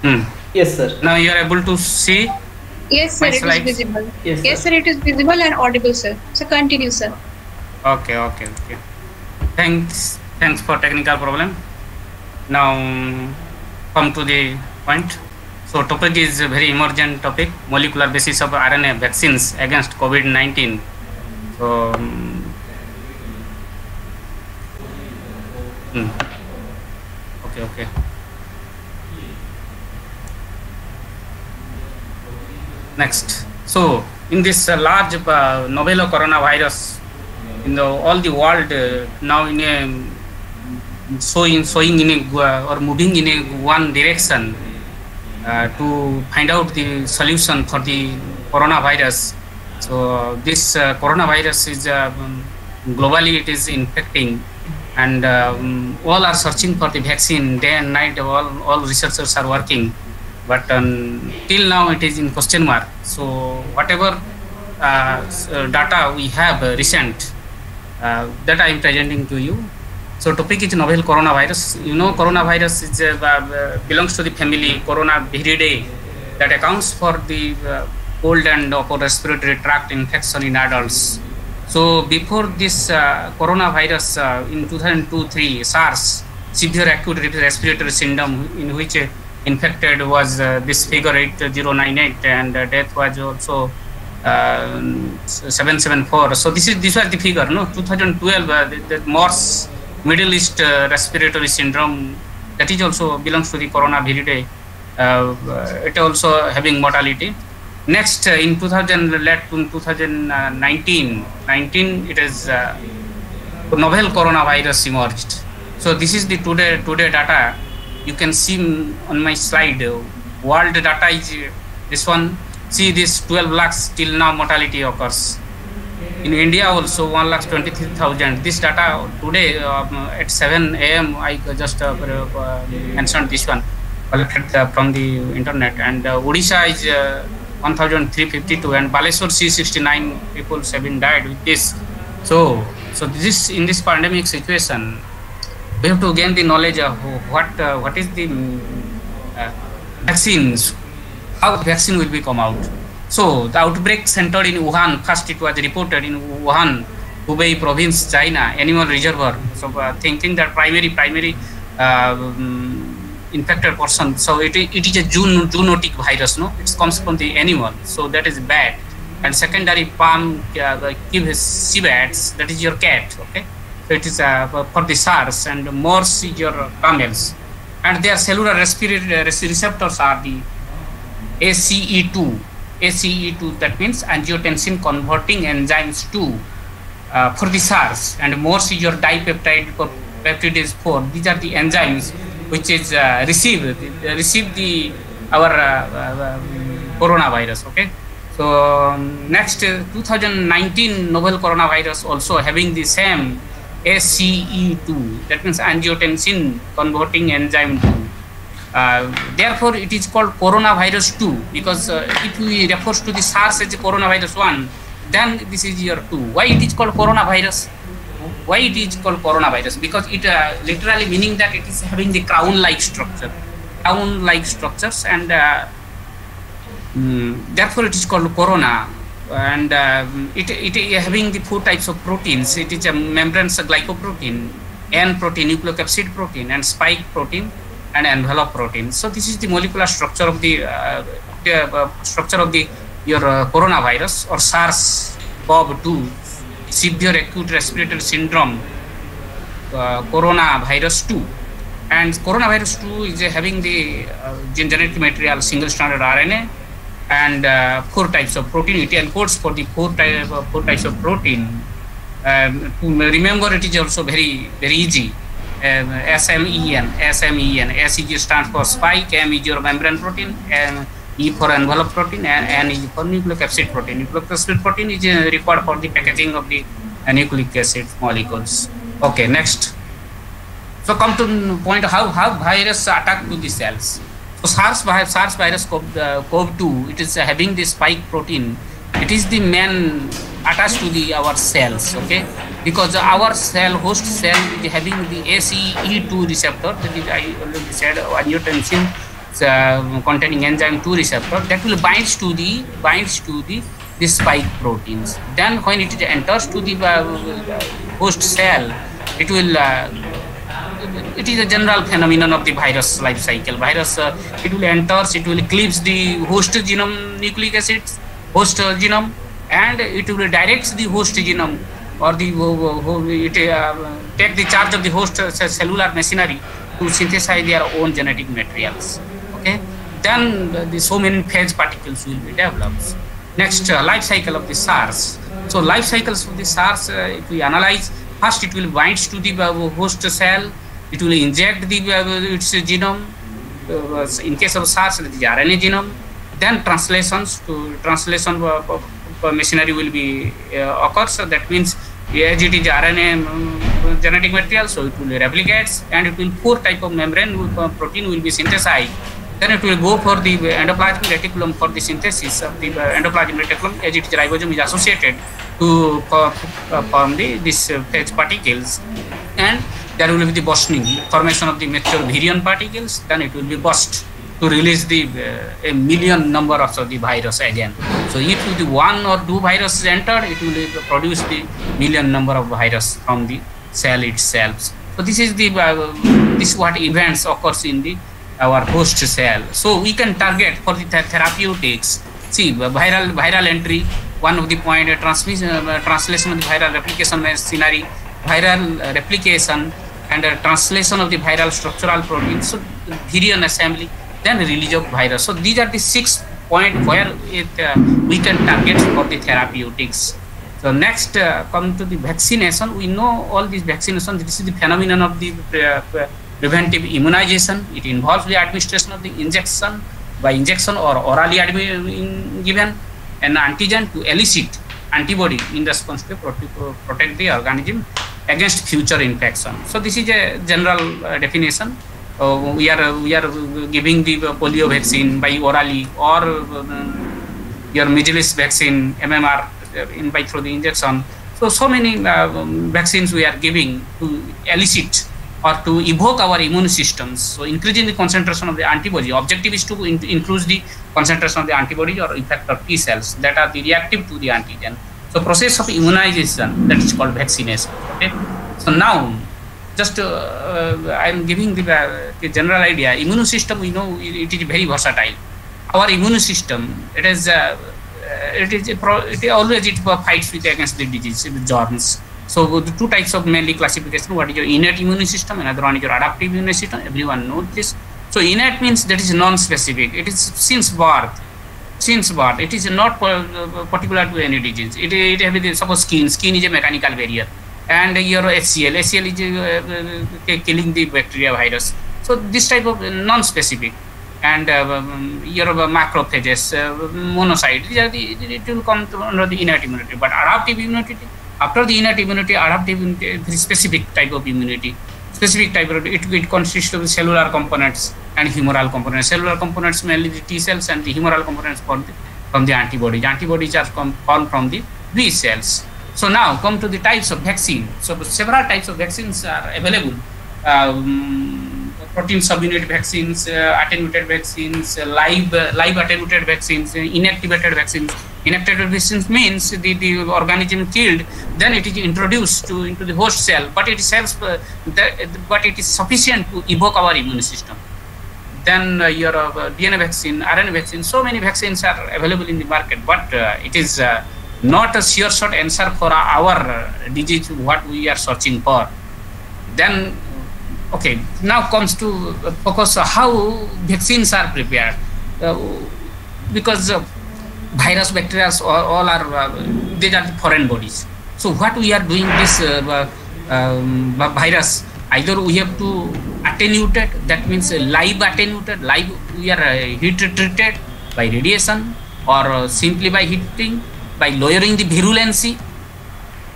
Hmm. Yes sir Now you are able to see. Yes, sir. My It is slides? visible. yes Yes, sir. It is visible and audible, sir. So continue, sir. Okay, okay, okay. Thanks, thanks for technical problem. Now come to the point. So topic is a very emergent topic: molecular basis of RNA vaccines against COVID-19. So. um, hmm. Okay, okay. Next. So in this uh, large uh, novel coronavirus, in the all the world uh, now in a showing showing in a uh, or moving in a one direction uh, to find out the solution for the coronavirus. So this uh, coronavirus is um, globally it is infecting and um, all are searching for the vaccine day and night. All all researchers are working, but um, till now it is in question mark. So whatever uh, uh, data we have uh, recent uh, that I am presenting to you. So topic is novel coronavirus. You know coronavirus is belongs to the family Coronaviridae that accounts for the cold and upper respiratory tract infection in adults. So before this uh, coronavirus uh, in 2002-3 SARS, severe acute respiratory syndrome in which uh, infected was uh, this figure 8098 and uh, death was also uh, 774. So this is this was the figure, no? 2012, uh, the, the MERS, Middle East respiratory syndrome, that is also belongs to the coronavirus. Uh, it also having mortality. Next, uh, in 2000, led to 2019, 19 it is uh, novel coronavirus emerged. So this is the today today data. You can see on my slide. uh, World data is uh, this one. See this 12 lakhs till now mortality occurs. In India also 1 lakhs 23,000. This data today um, at 7 a.m. I just uh, uh, mentioned this one collected uh, from the internet and uh, Odisha is uh, 1352 and Baleswar C69 people have been died with this. So, so this in this pandemic situation, we have to gain the knowledge of what uh, what is the uh, vaccines, how vaccine will be come out. So the outbreak centered in Wuhan. First, it was reported in Wuhan, Hubei province, China, animal reservoir. So uh, thinking that primary primary uh, mm, infected person. So it, it is a zoon- zoonotic virus. No, it comes from the animal. So that is bad. And secondary palm uh, give civets. That is your cat. Okay. It is uh, for the SARS and more your camels. And their cellular respiratory receptors are the ACE2. ACE2 that means angiotensin converting enzymes 2 uh, for the SARS and is your dipeptide for peptidase 4. These are the enzymes which is uh, receive uh, receive the our uh, uh, um, coronavirus. Okay. So um, next uh, 2019 novel coronavirus also having the same ACE2 that means angiotensin converting enzyme 2. Uh, therefore, it is called coronavirus 2 because uh, if we refers to the SARS as coronavirus 1, then this is year 2. Why it is called coronavirus? Why it is called coronavirus? Because it uh, literally meaning that it is having the crown-like structure, crown-like structures, and uh, mm, therefore it is called corona. And uh, it, it having the four types of proteins. It is a membranous glycoprotein, N protein, nucleocapsid protein, and spike protein, and envelope protein. So this is the molecular structure of the, uh, the uh, structure of the your uh, coronavirus or SARS-CoV-2, severe acute respiratory syndrome, uh, coronavirus 2. And coronavirus 2 is uh, having the uh, genetic material single stranded RNA and uh, four types of protein. It encodes for the four, type, four types of protein. Um, remember, it is also very very easy. Um, SMEN, SMEN, S is stands for spike, M is your membrane protein, and E for envelope protein, and N is for nucleic acid protein. Nucleic acid protein is uh, required for the packaging of the uh, nucleic acid molecules. Okay, next. So come to point how how virus attack to the cells. SARS SARS virus CoV, uh, CoV2 it is uh, having the spike protein. It is the main attached to the our cells. Okay, because our cell host cell is having the ACE2 receptor. That is I already said angiotensin uh, containing enzyme 2 receptor that will binds to the binds to the the spike proteins. Then when it enters to the uh, host cell, it will uh, it is a general phenomenon of the virus life cycle. Virus, uh, it will enter, it will cleaves the host genome nucleic acids, host uh, genome, and it will direct the host genome or the uh, uh, it uh, take the charge of the host uh, cellular machinery to synthesize their own genetic materials. Okay, then the, so many phage particles will be developed. Next, uh, life cycle of the SARS. So life cycles of the SARS, uh, if we analyze, first it will bind to the uh, host cell, it will inject the uh, its genome. Uh, in case of SARS, is RNA genome. Then translations to translation machinery will be uh, occurs. So that means as it is RNA um, genetic material, so it will replicates and it will four type of membrane uh, protein will be synthesized. Then it will go for the endoplasmic reticulum for the synthesis of the uh, endoplasmic reticulum as it is ribosome is associated to uh, form the this phage particles and there will be the bursting formation of the mature virion particles. Then it will be burst to release the uh, a million number of the virus again. So if the one or two viruses entered it will produce the million number of virus from the cell itself. So this is the uh, this is what events occurs in the our host cell. So we can target for the th- therapeutics. See uh, viral viral entry one of the point uh, transmission uh, translation of the viral replication scenario, viral uh, replication and uh, translation of the viral structural protein so virion assembly then release of virus so these are the six point where it uh, we can target for the therapeutics so next uh, come to the vaccination we know all these vaccination this is the phenomenon of the uh, pre- preventive immunization it involves the administration of the injection by injection or orally given an antigen to elicit antibody in response to prote- protect the organism against future infection. So this is a general uh, definition. Uh, we are we are giving the polio vaccine by orally or uh, your measles vaccine MMR uh, in by through the injection. So so many uh, um, vaccines we are giving to elicit or to evoke our immune systems. So increasing the concentration of the antibody. Objective is to in- increase the concentration of the antibody or effector T cells that are the reactive to the antigen. So process of immunization that is called vaccination. Okay. So now, just uh, uh, I am giving the, uh, the general idea. Immune system we know it, it is very versatile. Our immune system it is. Uh, uh, it is pro, it always it fights with against the disease, the germs. So the two types of mainly classification. What is your innate immune system? Another one is your adaptive immune system. Everyone knows this. So innate means that is non-specific. It is since birth. Since birth, it is not uh, particular to any disease. It it have suppose skin. Skin is a mechanical barrier, and your HCl. HCl is uh, uh, killing the bacteria virus. So this type of non-specific and uh, um, your uh, macrophages, uh, monocytes, it will come under the innate immunity. But adaptive immunity, after the innate immunity, adaptive immunity specific type of immunity. Specific type of it, it consists of the cellular components and humoral components. Cellular components mainly the T cells and the humoral components from the, from the antibodies. Antibodies are come, formed from the B cells. So now come to the types of vaccine. So several types of vaccines are available. Um, protein subunit vaccines, uh, attenuated vaccines, uh, live uh, live attenuated vaccines, inactivated vaccines. Inactivated vaccines means the, the organism killed, then it is introduced to into the host cell, but it that, but it is sufficient to evoke our immune system. Then uh, your uh, DNA vaccine, RNA vaccine, so many vaccines are available in the market, but uh, it is not a sure shot answer for our disease what we are searching for. Then okay now comes to uh, focus on how vaccines are prepared. Uh, because uh, virus bacteria all, are uh, these are foreign bodies. So what we are doing this uh, um, virus? Either we have to attenuate it that means uh, live attenuated live we are uh, heat treated by radiation or uh, simply by heating by lowering the virulency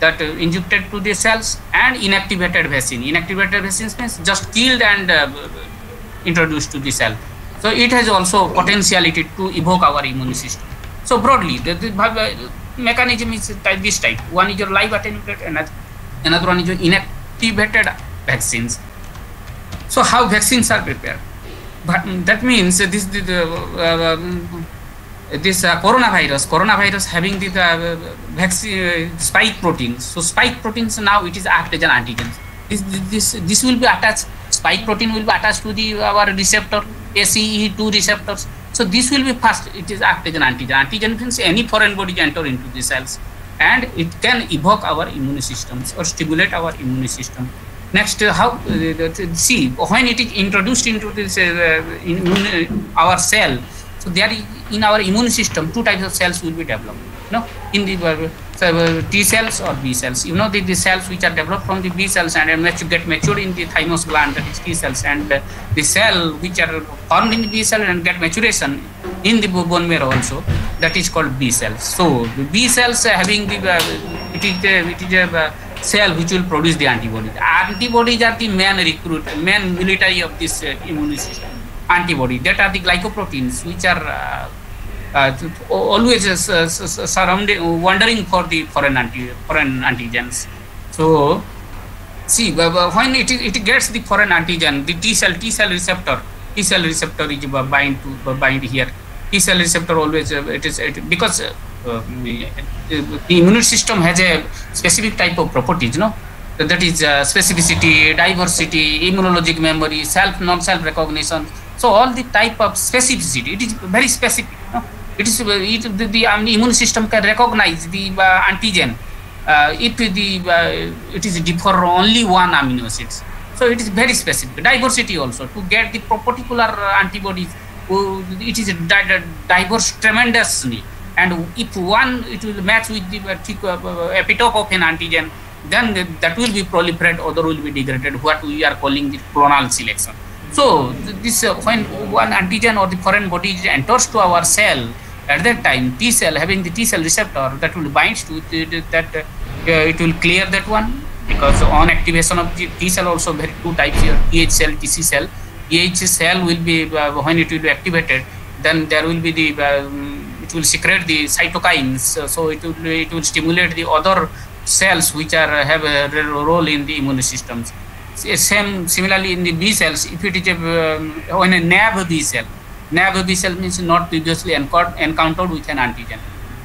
that uh, injected to the cells and inactivated vaccine. Inactivated vaccines means just killed and uh, introduced to the cell. So it has also potentiality to evoke our immune system. So broadly, the, the uh, mechanism is type, this type. One is your live attenuated, another, another one is your inactivated vaccines. So how vaccines are prepared? But mm, that means this the, the uh, this uh, coronavirus, coronavirus having the uh, vaccine uh, spike proteins. So spike proteins now it is act as an antigen. This, this this will be attached. Spike protein will be attached to the our receptor ACE2 receptors. So this will be first. It is act as an antigen. Antigen means any foreign body enter into the cells, and it can evoke our immune systems or stimulate our immune system. Next, uh, how uh, see when it is introduced into this uh, immune, our cell So there in our immune system, two types of cells will be developed. Know, in the uh, uh, T cells or B cells. You know the, the cells which are developed from the B cells and uh, get matured in the thymus gland, that is T cells, and uh, the cell which are formed in the B cell and get maturation in the bone marrow also, that is called B cells. So the B cells uh, having the it is a, it is a cell which will produce the antibodies. Antibodies are the main recruit, main military of this uh, immune system. Antibody that are the glycoproteins which are uh, uh, always uh, surrounding, wandering for the foreign anti foreign antigens. So see when it, it gets the foreign antigen, the T cell T cell receptor T cell receptor is bind to bind here. T cell receptor always uh, it is it, because uh, the the immune system has a specific type of properties, no? That is uh, specificity, diversity, immunologic memory, self non-self recognition. So all the type of specificity, it is very specific. No? It is it, the, the um, immune system can recognize the uh, antigen uh, if the uh, it is for only one amino acids. So it is very specific. Diversity also to get the particular uh, antibodies. uh, It is di- di- diverse tremendously, and if one it will match with the uh, epitope of an antigen, then that will be proliferate, other will be degraded. What we are calling the clonal selection. So this uh, when one antigen or the foreign body enters to our cell, at that time T cell having the T cell receptor that will bind to the- that uh, uh, it will clear that one because on activation of the T cell also very two types here TH cell TC cell. TH cell will be uh, when it will be activated then there will be the um, it will secrete the cytokines. So, it will it will stimulate the other cells which are have a role in the immune systems same similarly in the B cells if it is a um, when a NAB B cell NAB B cell means not previously encountered encountered with an antigen.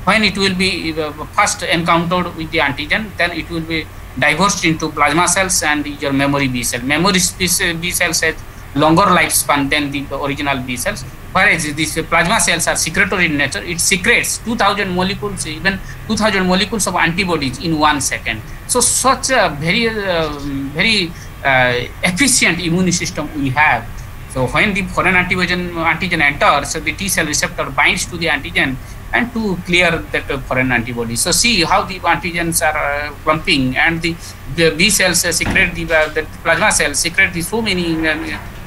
When it will be uh, first encountered with the antigen then it will be diverged into plasma cells and your memory B cell. Memory B cells has longer lifespan than the original B cells. Whereas these plasma cells are secretory in nature. It secretes 2000 molecules even 2000 molecules of antibodies in one second. So such a very uh, very efficient immune system we have so when the foreign antigen antigen enters, the T cell receptor binds to the antigen and to clear that uh, foreign antibody. So see how the antigens are uh, clumping and the, the B cells uh, secrete the, uh, the plasma cells secrete the so many uh,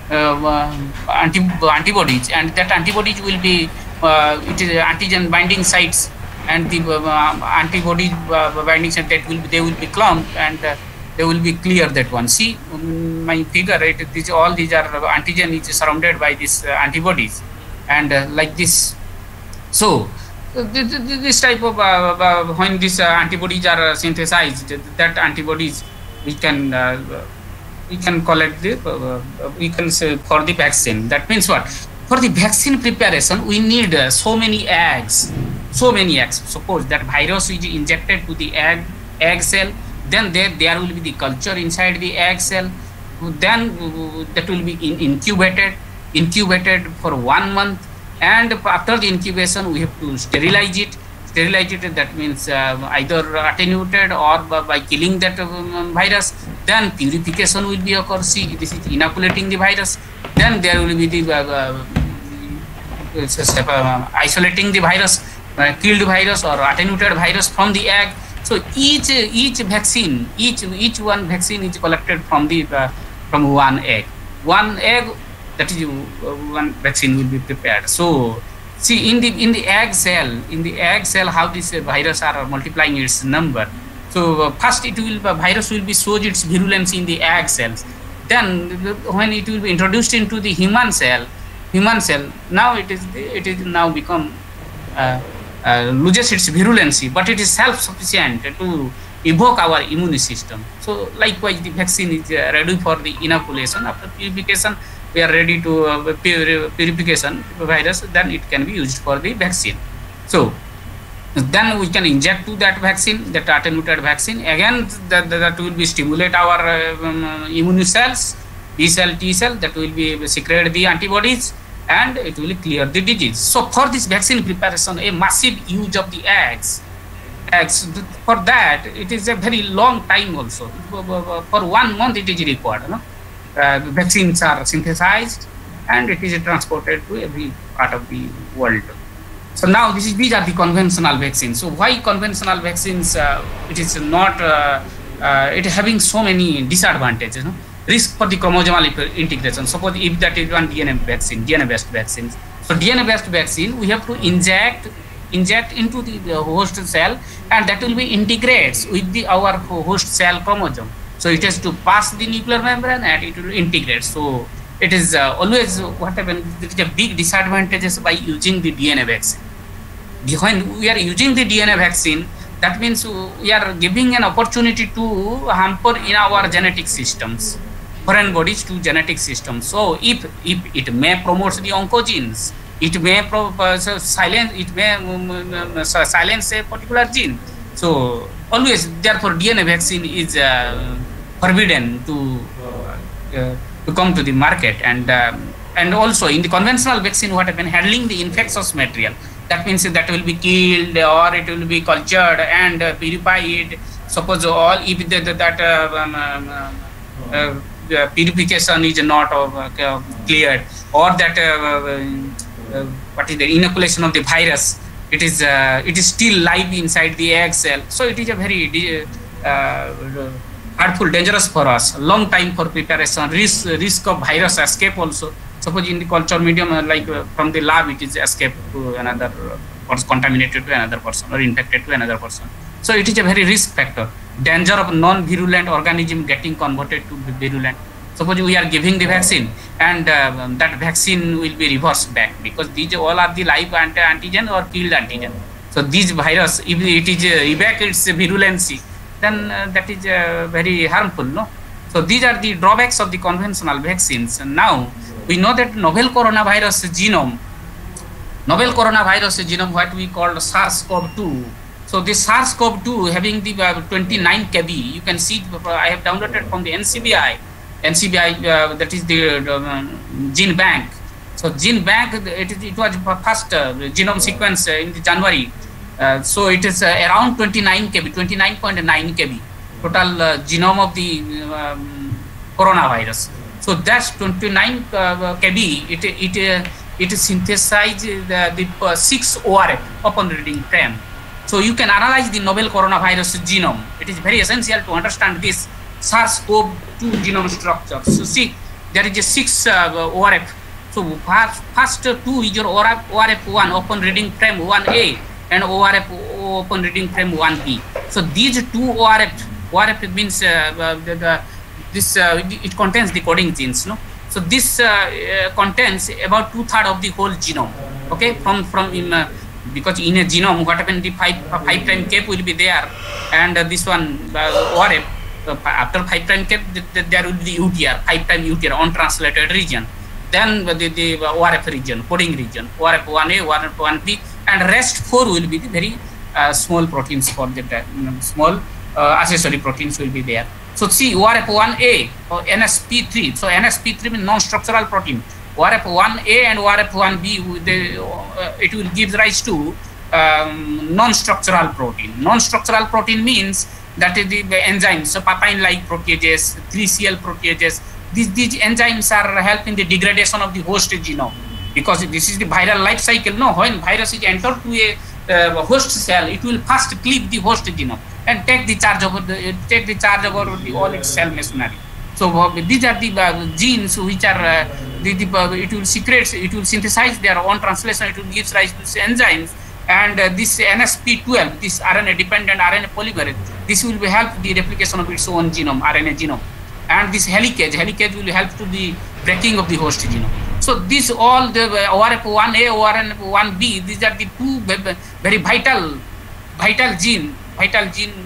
uh, anti- antibodies and that antibodies will be uh, it is antigen binding sites and the uh, antibody uh, binding site that will be, they will be clumped and uh, they will be clear that one. See um, my figure, right? These all these are antigen is surrounded by these uh, antibodies, and uh, like this. So uh, th- th- th- this type of uh, uh, when these uh, antibodies are uh, synthesized, that antibodies we can uh, we can collect the uh, uh, we can say for the vaccine. That means what? For the vaccine preparation, we need uh, so many eggs, so many eggs. Suppose that virus is injected to the egg egg cell then there there will be the culture inside the egg cell then uh, that will be in, incubated incubated for one month. And after the incubation we have to sterilize it. Sterilize it that means uh, either attenuated or by, by killing that um, virus. Then purification will be occur see this is inoculating the virus. Then there will be the uh, uh, uh, isolating the virus uh, killed virus or attenuated virus from the egg so each each vaccine, each each one vaccine is collected from the uh, from one egg. One egg that is uh, one vaccine will be prepared. So see in the in the egg cell, in the egg cell, how this uh, virus are multiplying its number. So uh, first it will virus will be shows its virulence in the egg cells. Then when it will be introduced into the human cell, human cell now it is it is now become uh, uh, loses its virulency, but it is self-sufficient to evoke our immune system. So likewise, the vaccine is uh, ready for the inoculation. After purification, we are ready to uh, pur- purification virus. Then it can be used for the vaccine. So then we can inject to that vaccine, that attenuated vaccine. Again, that, that will be stimulate our um, immune cells, B cell, T cell. That will be secrete the antibodies and it will clear the disease. So for this vaccine preparation, a massive use of the eggs. Eggs for that it is a very long time also. For one month it is required. No? Uh, vaccines are synthesized and it is transported to every part of the world. So now this is, these are the conventional vaccines. So why conventional vaccines? Uh, it is not uh, uh, it having so many disadvantages. Know? Risk for the chromosomal integration. Suppose if that is one DNA vaccine, DNA based vaccines. So DNA based vaccine we have to inject inject into the, the host cell and that will be integrates with the our host cell chromosome. So it has to pass the nuclear membrane and it will integrate. So it is uh, always what happens. There is a big disadvantages by using the DNA vaccine. When we are using the DNA vaccine, that means we are giving an opportunity to hamper in our genetic systems, foreign bodies to genetic system. So if if it may promote the oncogenes, it may pro- uh, silence it may um, um, silence a particular gene. So always, therefore, DNA vaccine is uh, forbidden to uh, to come to the market and um, and also in the conventional vaccine what happened handling the infectious material that means that will be killed or it will be cultured and uh, purified suppose all if the, the, that uh, purification is not uh, cleared or that uh, uh, uh, what is the inoculation of the virus it is uh, it is still live inside the egg cell so it is a very harmful, dangerous for us. Long time for preparation, risk risk of virus escape also. Suppose in the culture medium, like from the lab, it is escape to another or contaminated to another person or infected to another person. So it is a very risk factor. Danger of non-virulent organism getting converted to virulent. Suppose we are giving the vaccine and uh, that vaccine will be reversed back because these all are the live anti antigen or killed antigen. So these virus, if it is uh, evac its virulency, then uh, that is uh, very harmful no so these are the drawbacks of the conventional vaccines and now we know that novel coronavirus genome novel coronavirus genome what we call SARS-CoV-2 so this SARS-CoV-2 having the uh, 29 kb you can see I have downloaded from the NCBI NCBI uh, that is the um, gene bank so gene bank it, it was first uh, genome sequence in January uh, so it is uh, around 29 kb, 29.9 kb total uh, genome of the um, coronavirus. So that's 29 kb. It it it synthesized the, the six ORF upon reading frame. So you can analyze the novel coronavirus genome. It is very essential to understand this SARS-CoV-2 genome structure. So see, there is a six ORF. So first, first two is your ORF, ORF1 open reading frame 1A and ORF open reading frame 1B. So these two ORF, ORF means uh, the, the, this uh, it contains the coding genes, no? So this uh, contains about two third of the whole genome. Okay, from from in because in a genome, what happened? The five uh, five prime cap will be there, and uh, this one uh, ORF after five prime cap there will be UTR five prime UTR untranslated region. Then the, the ORF region, coding region, ORF 1A, ORF 1B, and rest 4 will be the very uh, small proteins for the uh, mm, small uh, accessory proteins will be there. So see ORF1A or NSP3. So NSP3 means non-structural protein. ORF1A and ORF1B, they, it will give rise to um, non-structural protein. Non-structural protein means that is the, the enzymes, so papain-like proteases, 3CL proteases. These, these enzymes are helping the degradation of the host genome because this is the viral life cycle. No, when virus is entered to a uh, host cell, it will first cleave the host genome and take the charge over the take the charge over the, all its cell machinery. So uh, these are the uh, genes which are uh, the, the it will secrete, it will synthesize their own translation. It will give rise to enzymes. And this NSP12, this RNA-dependent RNA polymerase, this will help the replication of its own genome, RNA genome. And this helicase, helicase will help to the breaking of the host genome. So these all the ORF1A, ORF1B, these are the two very vital, vital gene, vital gene uh,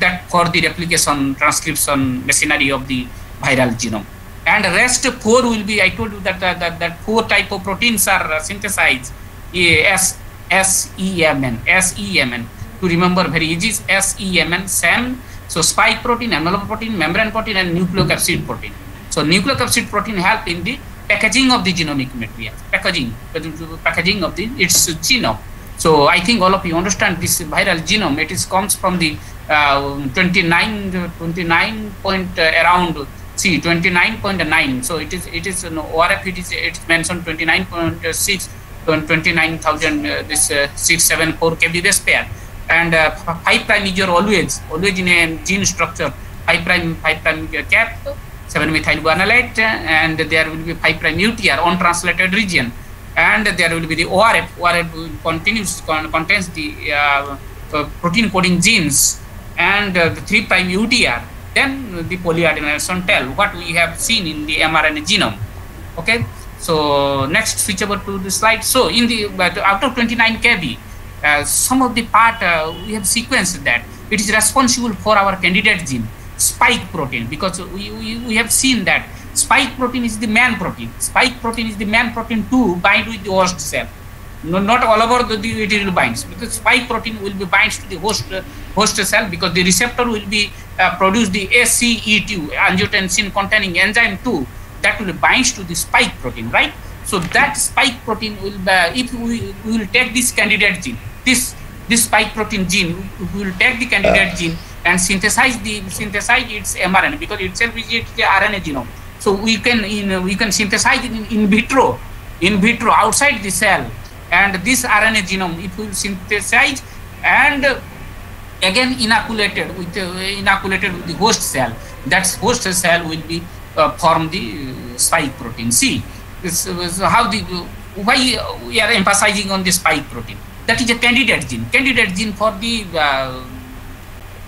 that for the replication, transcription machinery of the viral genome. And rest four will be, I told you that uh, that, that four type of proteins are uh, synthesized. S, SEMN, SEMN. To remember very easy, SEMN, SEM. So spike protein, envelope protein, membrane protein, and nucleocapsid protein. So nucleocapsid protein help in the packaging of the genomic material, packaging, packaging of the its genome. So I think all of you understand this viral genome. It is comes from the uh, 29, 29 point uh, around see 29.9 so it is it is no, orf it is it's mentioned 29.6 29,000 uh, this uh, 674 kb pair and uh, 5 prime is your always always in a gene structure. 5 prime 5 prime is cap 7 methyl guanylate uh, and there will be 5 prime UTR untranslated region. And there will be the ORF ORF continues con- contains the uh, uh, protein coding genes and uh, the 3 prime UTR then the polyadenylation tail what we have seen in the mRNA genome. Okay? So next switch over to the slide. So in the but out of 29 kb uh, some of the part uh, we have sequenced that. It is responsible for our candidate gene spike protein because we, we, we have seen that spike protein is the man protein. Spike protein is the man protein to bind with the host cell no, not all over the, the it will binds. Because spike protein will be binds to the host uh, host cell because the receptor will be uh, produce the ACE2 angiotensin containing enzyme 2 that will binds to the spike protein right? So that spike protein will uh, if we, we will take this candidate gene this this spike protein gene we will take the candidate gene and synthesize the synthesize its mRNA because itself is the RNA genome. So we can in we can synthesize it in, in vitro in vitro outside the cell and this RNA genome it will synthesize and again inoculated with uh, inoculated with the host cell. That host cell will be uh, form the uh, spike protein. See this is how the why we are emphasizing on the spike protein? That is a candidate gene. Candidate gene for the uh,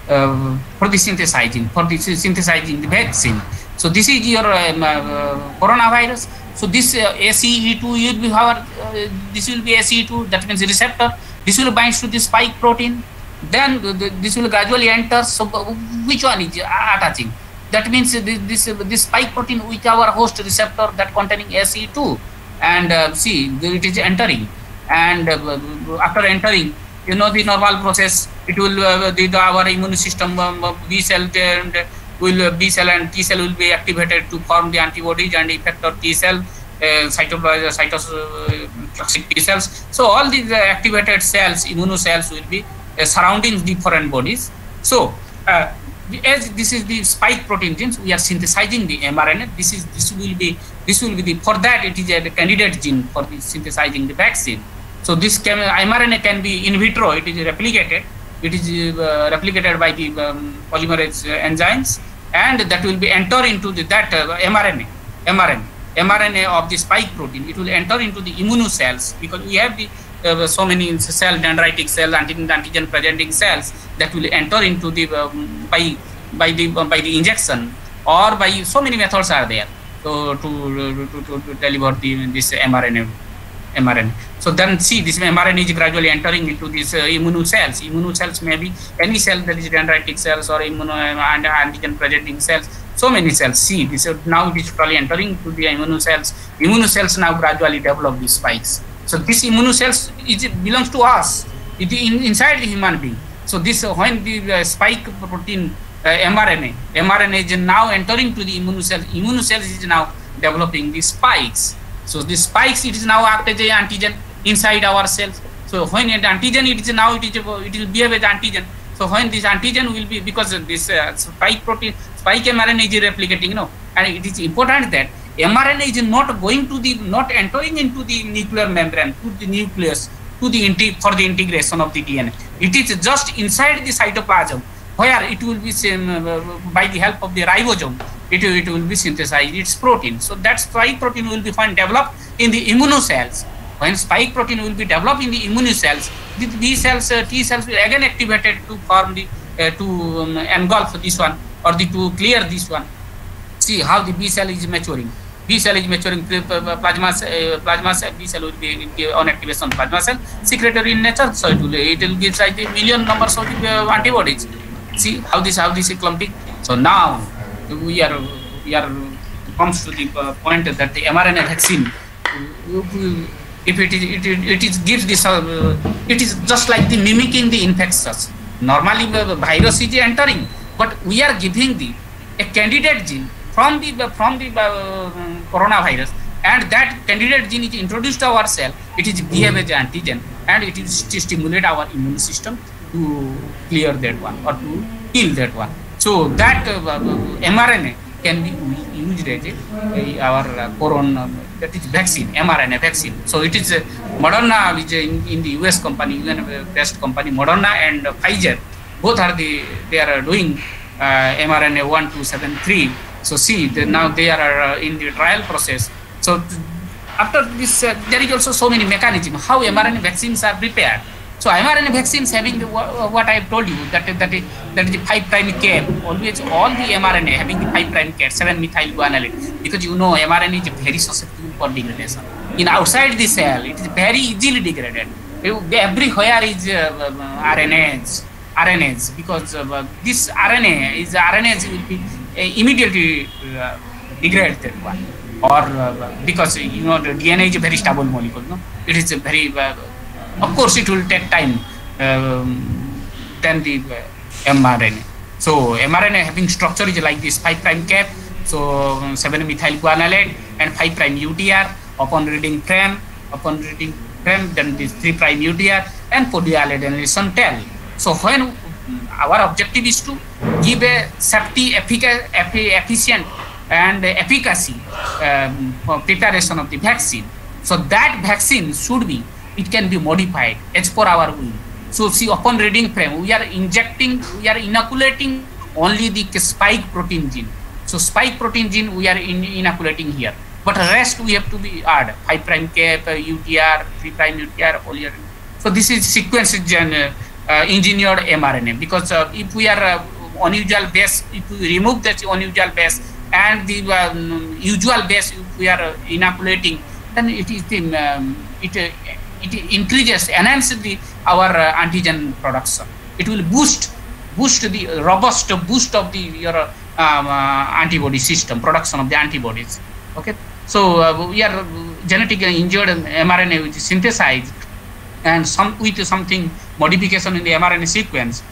uh, for the synthesizing for the synthesizing the vaccine. So this is your um, uh, coronavirus so this uh, ACE2 will be our uh, this will be ACE2 that means receptor. This will bind to the spike protein. Then the, the, this will gradually enter so uh, which one is attaching? That means this this, spike protein with our host receptor that containing ACE2 and uh, see it is entering. And uh, after entering you know the normal process. It will uh, the, the our immune system um, b cell and will uh, b cell and t cell will be activated to form the antibodies and effector t cell uh, cytoplasm cytotoxic t cells. So all these uh, activated cells immune cells will be uh, surrounding the foreign bodies. So uh, as this is the spike protein genes we are synthesizing the mrna. This is this will be this will be the for that it is a candidate gene for the synthesizing the vaccine. So this can, mRNA can be in vitro, it is replicated, it is uh, replicated by the um, polymerase uh, enzymes and that will be enter into the, that uh, mRNA, mRNA, mRNA of the spike protein, it will enter into the immune cells because we have the uh, so many cell dendritic cells, antigen, antigen presenting cells that will enter into the um, by by the by the injection or by so many methods are there. So to to, to, to deliver the this mRNA mRNA. So then see this mRNA is gradually entering into these uh, immune cells. Immune cells may be any cell that is dendritic cells or immune and antigen presenting cells. So many cells. See this uh, now it is totally entering to the immune cells. Immune cells now gradually develop these spikes. So this immune cells is belongs to us. It in, inside the human being. So this uh, when the uh, spike protein uh, mRNA mRNA is now entering to the immune cells. Immune cells is now developing the spikes. So the spikes it is now act as antigen inside our cells. So when an antigen it is now it is it will behave as antigen. So when this antigen will be because this uh, spike protein spike mRNA is replicating, you know, and it is important that mRNA is not going to the not entering into the nuclear membrane to the nucleus to the for the integration of the DNA. It is just inside the cytoplasm where it will be uh, by the help of the ribosome it, it will be synthesized its protein. So that spike protein will be found developed in the immune cells when spike protein will be developed in the immune cells the b cells uh, t cells will again activated to form the uh, to um, engulf this one or the to clear this one. See how the b cell is maturing. B cell is maturing plasma uh, plasma cell b cell will be on activation plasma cell. Secretory in nature so it will it will give like the million numbers of the uh, antibodies see how this how this is clumping? So now we are we are comes to the uh, point that the mRNA vaccine if it is it, it is gives this uh, it is just like the mimicking the infectious. Normally the virus is entering but we are giving the a candidate gene from the from the uh, coronavirus and that candidate gene is introduced to our cell. It is behave as antigen and it is to stimulate our immune system to clear that one or to kill that one so that uh, mRNA can be used as a, our uh, corona that is vaccine mRNA vaccine. So it is uh, Moderna which uh, in, in the US company UN based company Moderna and uh, Pfizer both are the they are doing uh, mRNA one two seven three. So see the, now they are uh, in the trial process. So after this uh, there is also so many mechanism how mRNA vaccines are prepared. So mRNA vaccines having the, wha- what I have told you that that is, that is the five prime cap. Always all the mRNA having the five prime cap, seven methyl guanylate because you know mRNA is very susceptible for degradation. In outside the cell, it is very easily degraded. Everywhere is uh, uh, RNAs, RNAs because uh, this RNA is RNAs will be uh, immediately uh, degraded one or uh, because you know the DNA is a very stable molecule. No, it is a very uh, of course, it will take time um, than the uh, mRNA. So mRNA having structure is like this 5 prime cap, so um, 7 methyl guanylate and 5 prime UTR. Upon reading frame, upon reading frame, then this 3 prime UTR and polyadenylation tail. So when our objective is to give a safety, efficient and efficacy um, preparation of the vaccine. So that vaccine should be, it can be modified as per our will. So see upon reading frame, we are injecting, we are inoculating only the spike protein gene. So spike protein gene we are in, inoculating here. But rest we have to be add 5 prime cap, uh, UTR, 3 prime UTR, polyar. So this is sequence gen, uh, uh, engineered mRNA because uh, if we are uh, unusual base, if we remove that unusual base and the um, usual base we are uh, inoculating, then it is the, um, it, uh, it increases, enhances the our uh, antigen production. It will boost boost the robust boost of the your um, uh, antibody system production of the antibodies. Okay, so uh, we are genetically injured mRNA which is synthesized and some with something modification in the mRNA sequence.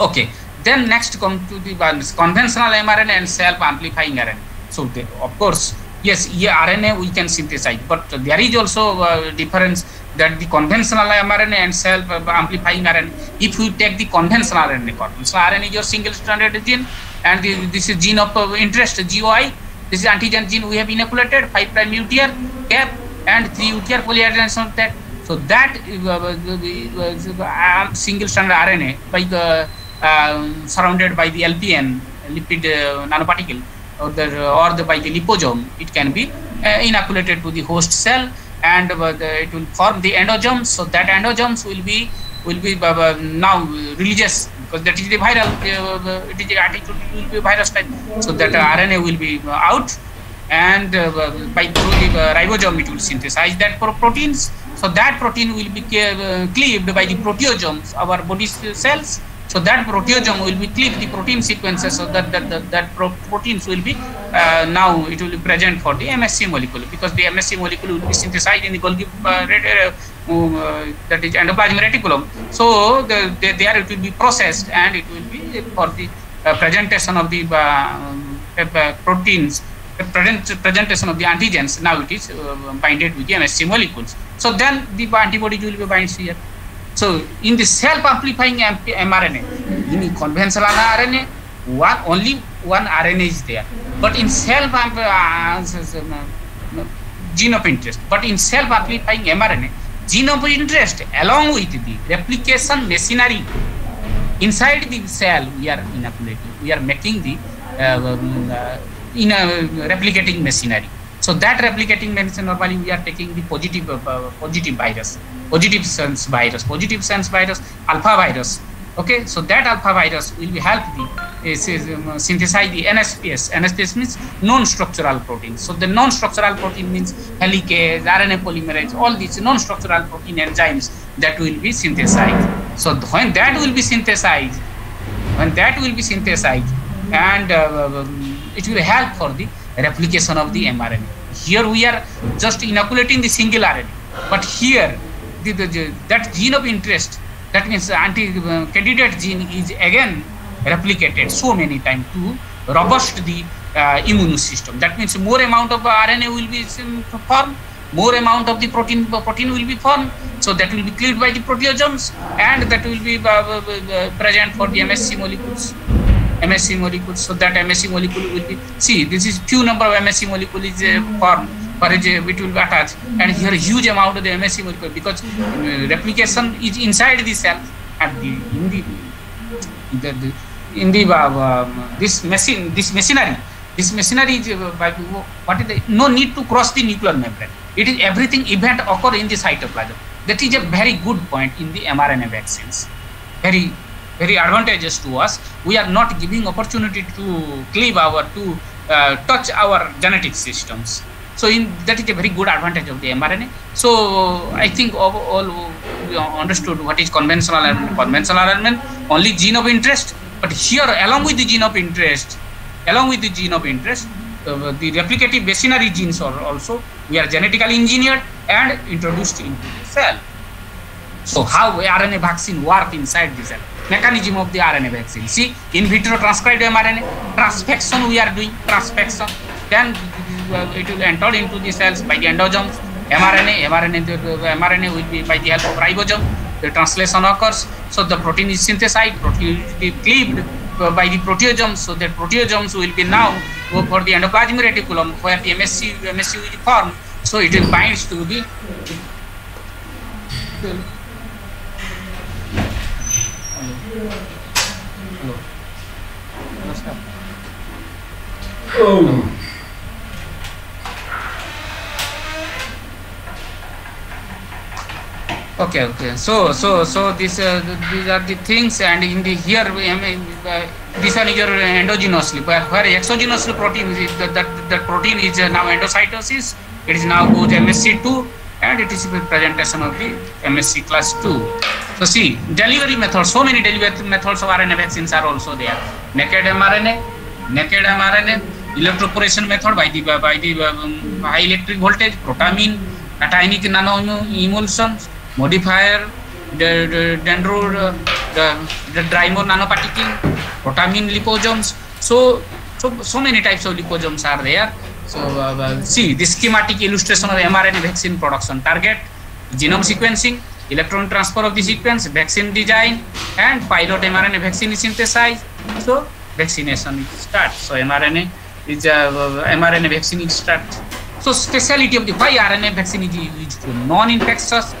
Okay, then next come to the uh, conventional mRNA and self-amplifying RNA. So the, of course, yes, yeah, RNA we can synthesize, but there is also uh, difference that the conventional mRNA and self-amplifying RNA. If you take the conventional RNA, conventional RNA is your single-stranded gene, and the, this is gene of uh, interest GOI. This is antigen gene we have inoculated, 5 prime UTR cap and 3 UTR polyadenylation that. So that uh, uh, single stranded RNA by the um, surrounded by the LPN lipid uh, nanoparticle or the or the by the liposome, it can be uh, inoculated to the host cell and uh, the, it will form the endosomes. So that endosomes will be will be uh, uh, now religious because that is the viral uh, it is the attitude will be virus type. So that uh, RNA will be uh, out and uh, by through the uh, ribosome it will synthesize that pro- proteins. So that protein will be uh, cleaved by the proteosomes, our body cells. So that proteosome will be cleaved the protein sequences so that that, that, that pro- proteins will be uh, now it will be present for the MSC molecule because the MSC molecule will be synthesized in the Golgi uh, uh, um, uh, that is endoplasmic reticulum. So the, the, there it will be processed and it will be for the uh, presentation of the uh, um, proteins presentation of the antigens now it is uh, binded with the MSC molecules. So then the antibody will be binds here. So in the self-amplifying mRNA, in conventional RNA, one only one RNA is there. But in self uh, s- s- uh, gene of interest, but in self-amplifying mRNA, gene of interest along with the replication machinery inside the cell we are inoculating we are making the uh, um, uh, in a replicating machinery so that replicating machinery normally we are taking the positive uh, uh, positive virus positive sense virus positive sense virus alpha virus. Okay? So that alpha virus will be help the is, um, synthesize the NSPS. NSPS means non-structural proteins so the non-structural protein means helicase RNA polymerase all these non-structural protein enzymes that will be synthesized. So when that will be synthesized when that will be synthesized and uh, um, it will help for the replication of the mRNA. Here we are just inoculating the single RNA, but here the, the, that gene of interest, that means anti-candidate gene is again replicated so many times to robust the uh, immune system. That means more amount of RNA will be um, formed, more amount of the protein protein will be formed. So that will be cleared by the proteosomes, and that will be uh, uh, uh, present for the MSC molecules MSC molecule so that MSC molecule will be see this is few number of MSC molecule is uh, formed for J- which will be attached and here huge amount of the MSC molecule because uh, replication is inside the cell and the in the the, the in the uh, um, this machine this machinery this machinery is uh, by what is the no need to cross the nuclear membrane it is everything event occur in the cytoplasm that is a very good point in the mrna vaccines very very advantageous to us. We are not giving opportunity to cleave our to uh, touch our genetic systems. So in that is a very good advantage of the mrna. So i think all, all we understood what is conventional and conventional arrangement only gene of interest but here along with the gene of interest along with the gene of interest uh, the replicative machinery genes are also we are genetically engineered and introduced into the cell so how RNA vaccine work inside the cell? Mechanism of the RNA vaccine. See, in vitro transcribed mRNA, transfection we are doing, transfection. Then uh, it will enter into the cells by the endosomes. mRNA, mRNA, the, the mRNA will be by the help of ribosome. The translation occurs. So the protein is synthesized, protein will be cleaved by the proteasomes, So the proteasomes will be now for the endoplasmic reticulum where the MSC, MSC will form. So it will bind to the Sir. Okay, okay. So, so, so this, uh, these are the things, and in the here, we- I mean, uh, this one is your endogenously, where, where exogenously protein is that, that that protein is uh, now endocytosis. It is now goes MSC2, and it is presentation of the MSC class 2. So see, delivery methods, so many delivery methods of RNA vaccines are also there. Naked mRNA, naked mRNA, electroporation method by the by the um, high electric voltage, protamine, cationic nano emulsions, modifier, the, the dendro, uh, the, the dimer nanoparticle, protamine liposomes. So, so, so many types of liposomes are there. So, uh, uh, see the schematic illustration of mRNA vaccine production target, genome sequencing, electron transfer of the sequence, vaccine design, and pilot mRNA vaccine is synthesized. So, vaccination is start. So, mRNA is uh, mRNA vaccine is start. So, speciality of the why RNA vaccine is used non-infectious,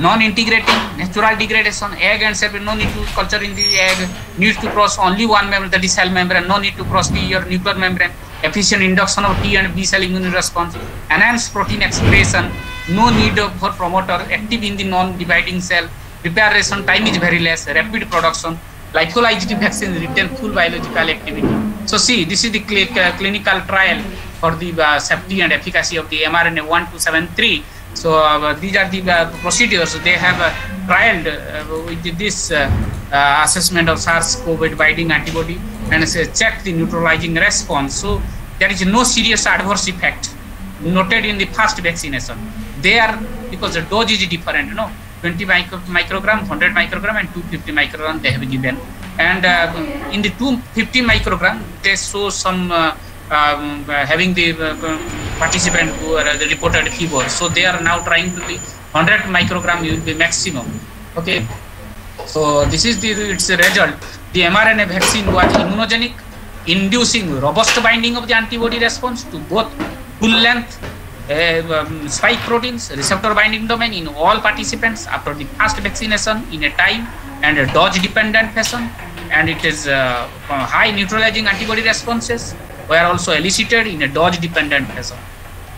non-integrating, natural degradation, egg and cell, no need to culture in the egg, needs to cross only one membrane, is cell membrane, no need to cross the your nuclear membrane, efficient induction of T and B cell immune response, enhanced protein expression, no need for promoter, active in the non-dividing cell, preparation time is very less, rapid production, lyophilized vaccine retain full biological activity. So see, this is the cli- uh, clinical trial for the uh, safety and efficacy of the mRNA 1273. So uh, these are the uh, procedures. They have uh, trialed uh, with this uh, uh, assessment of SARS-CoV binding antibody and uh, check the neutralizing response. So there is no serious adverse effect noted in the first vaccination. They are because the dose is different, you know, 20 micro, microgram, 100 microgram, and 250 microgram they have given. And uh, in the 250 microgram, they show some uh, um, uh, having the uh, participant who are uh, the reported fever. So they are now trying to be 100 microgram will be maximum. Okay. So this is the its result. The mRNA vaccine was immunogenic, inducing robust binding of the antibody response to both full length uh, um, spike proteins, receptor binding domain in all participants after the first vaccination in a time and a dose dependent fashion. And it is uh, high neutralizing antibody responses were also elicited in a dose dependent fashion.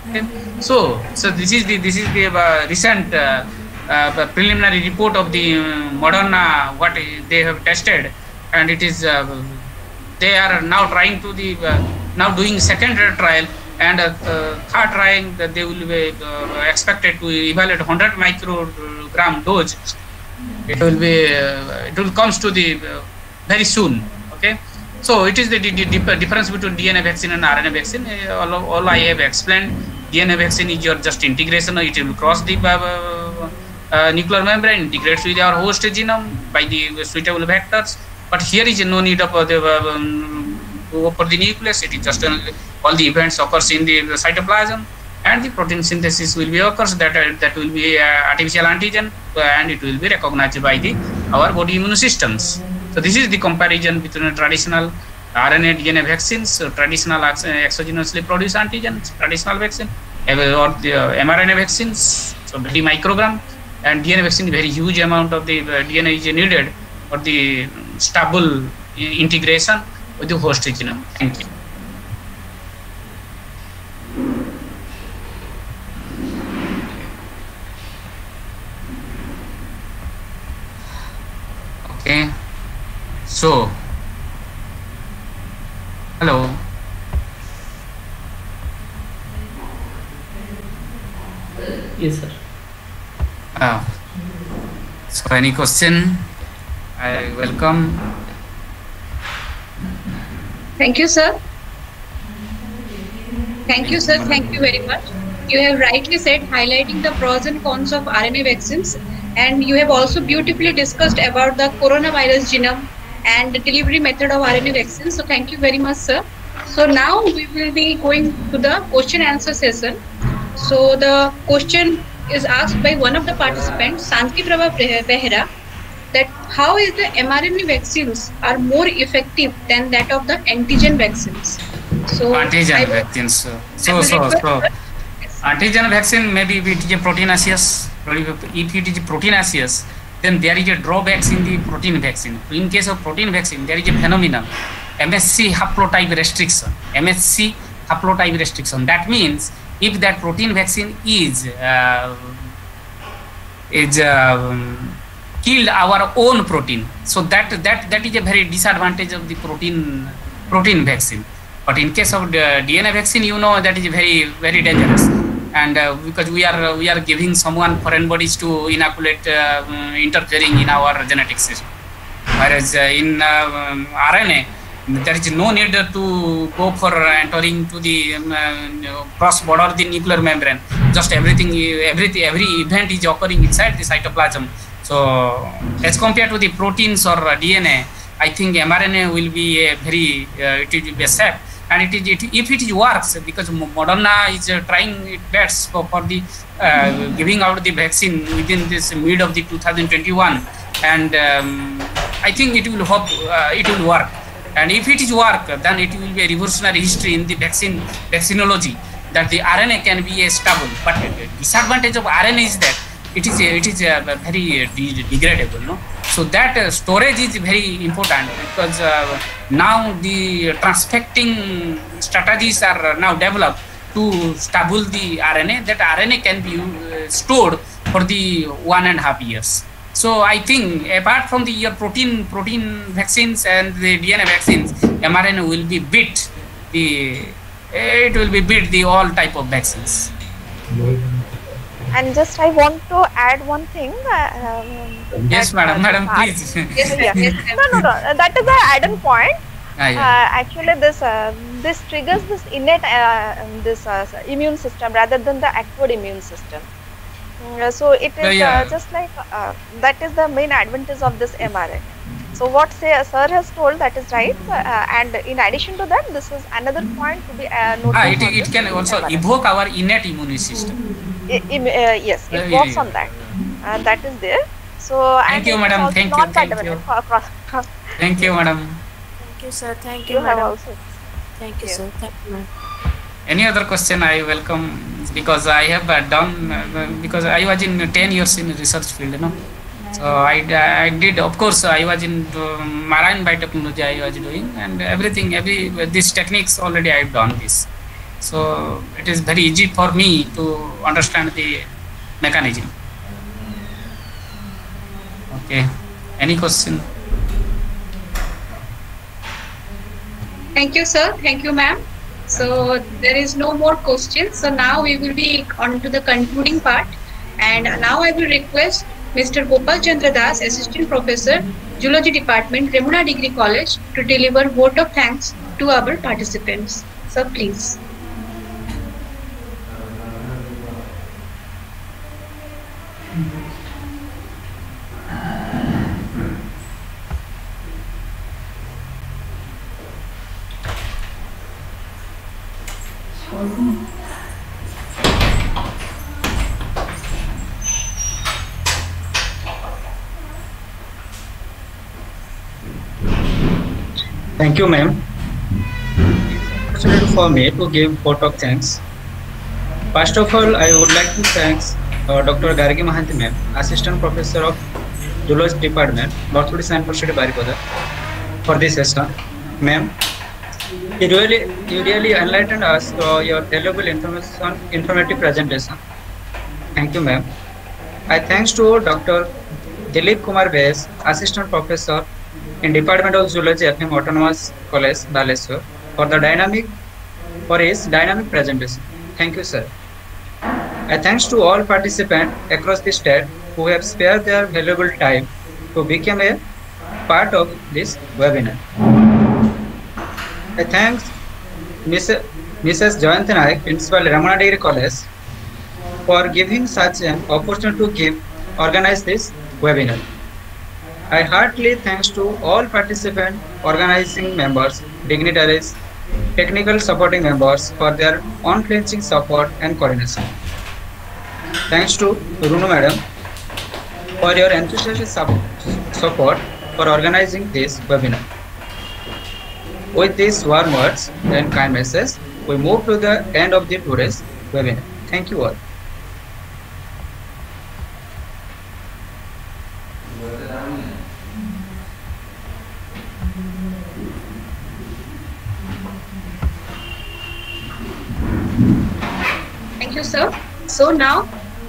Okay. So, so this is the this is the uh, recent uh, uh, preliminary report of the uh, Moderna what they have tested, and it is uh, they are now trying to the uh, now doing second trial and third trial that they will be expected to evaluate 100 microgram dose. It will be it will comes to the very soon. Okay. So it is the, the, the difference between DNA vaccine and RNA vaccine. Uh, all, all I have explained. DNA vaccine is your just integration. It will cross the uh, uh, nuclear membrane, integrates with our host genome by the suitable vectors. But here is no need of uh, the uh, um, for the nucleus. It is just uh, all the events occurs in the cytoplasm, and the protein synthesis will be occurs that uh, that will be artificial antigen, and it will be recognized by the our body immune systems. So this is the comparison between traditional RNA DNA vaccines, so traditional exogenously produced antigens, traditional vaccine, uh, or the uh, mRNA vaccines, so very microgram, and DNA vaccine, very huge amount of the uh, DNA is needed for the stable integration with the host genome. Thank you. Okay. So, hello. Yes, sir. Uh, so, any question? I welcome. Thank you, sir. Thank you, sir. Thank you very much. You have rightly said, highlighting the pros and cons of RNA vaccines, and you have also beautifully discussed about the coronavirus genome and the delivery method of RNA vaccines. So, thank you very much, sir. So, now we will be going to the question answer session. So, the question is asked by one of the participants, Santi Prabha Behera, that how is the mRNA vaccines are more effective than that of the antigen vaccines? So, Antigen will- vaccines. So, I so, so, so antigen vaccine maybe if it is a proteinaceous, if it is proteinaceous, then there is a drawbacks in the protein vaccine. In case of protein vaccine, there is a phenomenon, MSC haplotype restriction. MSC haplotype restriction. That means if that protein vaccine is uh, is um, killed our own protein, so that that that is a very disadvantage of the protein protein vaccine. But in case of the DNA vaccine, you know that is very very dangerous, and uh, because we are we are giving someone foreign bodies to inoculate, uh, um, interfering in our genetic system. Whereas uh, in uh, um, RNA, there is no need to go for entering to the um, uh, cross border the nuclear membrane. Just everything, everything, every event is occurring inside the cytoplasm. So as compared to the proteins or uh, DNA, I think mRNA will be a very uh, it will be safe. And it is it, if it works because Moderna is uh, trying its best for, for the uh, giving out the vaccine within this mid of the 2021, and um, I think it will hope uh, it will work. And if it is work, then it will be a revolutionary history in the vaccine vaccinology that the RNA can be a stable. But the disadvantage of RNA is that it is it is very uh, degradable. No, so that uh, storage is very important because uh, now the transfecting strategies are now developed to stable the RNA. That RNA can be uh, stored for the one and a half years. So I think apart from the your protein protein vaccines and the DNA vaccines, mRNA will be beat the it will be beat the all type of vaccines. And just I want to add one thing. uh, Um, Yes, madam, madam, please. Yes, Yeah. yes, No, no, no. That is the add-on point. Ah, yeah. Uh, actually, this uh, this triggers this innate uh, this uh, immune system rather than the acquired immune system. Mm, uh, so it is Yeah, yeah. Uh, just like uh, that is the main advantage of this mRNA. So what say, sir has told that is right, uh, and in addition to that, this is another point to be uh, noted. Ah, it, on it can also mRNA. evoke our innate immune system. I- im- uh, yes, it yeah, works yeah. on that. Uh, that is there. So Thank you, madam. Thank you, thank you. across- across- Thank you, madam. Thank you, sir. Thank You you, have madam. also. Thank you, Yeah. sir. Thank you, ma'am. Any other question I welcome because I have uh, done uh, because I was in 10 years in research field, you know. So I, I did, of course, I was in uh, marine biotechnology I was doing and everything, every these techniques already I've done this. So it is very easy for me to understand the mechanism. Okay. Any question? Thank you, sir. Thank you, ma'am. So there is no more questions. So now we will be on to the concluding part. And now I will request Mr. Gopal Chandra Das, Assistant Professor, Zoology Department, Remuna Degree College, to deliver vote of thanks to our participants. Sir, please. Thank you, ma'am. It's for me to give vote of thanks. First of all, I would like to thank uh, Dr. Gargi Mahanti, ma'am, Assistant Professor of Zoology Department, Northwood Science University, Baripada, for this session. Ma'am, you really, you really enlightened us through your valuable information, informative presentation. Thank you, ma'am. I thanks to Dr. Dilip Kumar Bes, Assistant Professor in Department of Zoology, FM Autonomous College, Baleswar, for the dynamic, for his dynamic presentation. Thank you, sir. I thanks to all participants across the state who have spared their valuable time to become a part of this webinar. I thanks Mrs. Mrs. Jayanti Naik, Principal Remuna Degree College, for giving such an opportunity to give organize this webinar. I heartily thanks to all participant organizing members, dignitaries, technical supporting members for their unflinching support and coordination. Thanks to Runu Madam for your enthusiastic support for organizing this webinar. With these warm words and kind messages, we move to the end of the today's webinar. Thank you all. Thank you, sir. So now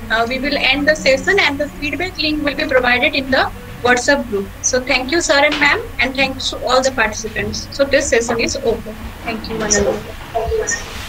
uh, we will end the session and the feedback link will be provided in the WhatsApp group. So thank you, sir and ma'am, and thanks to all the participants. So this session is open. Thank you, one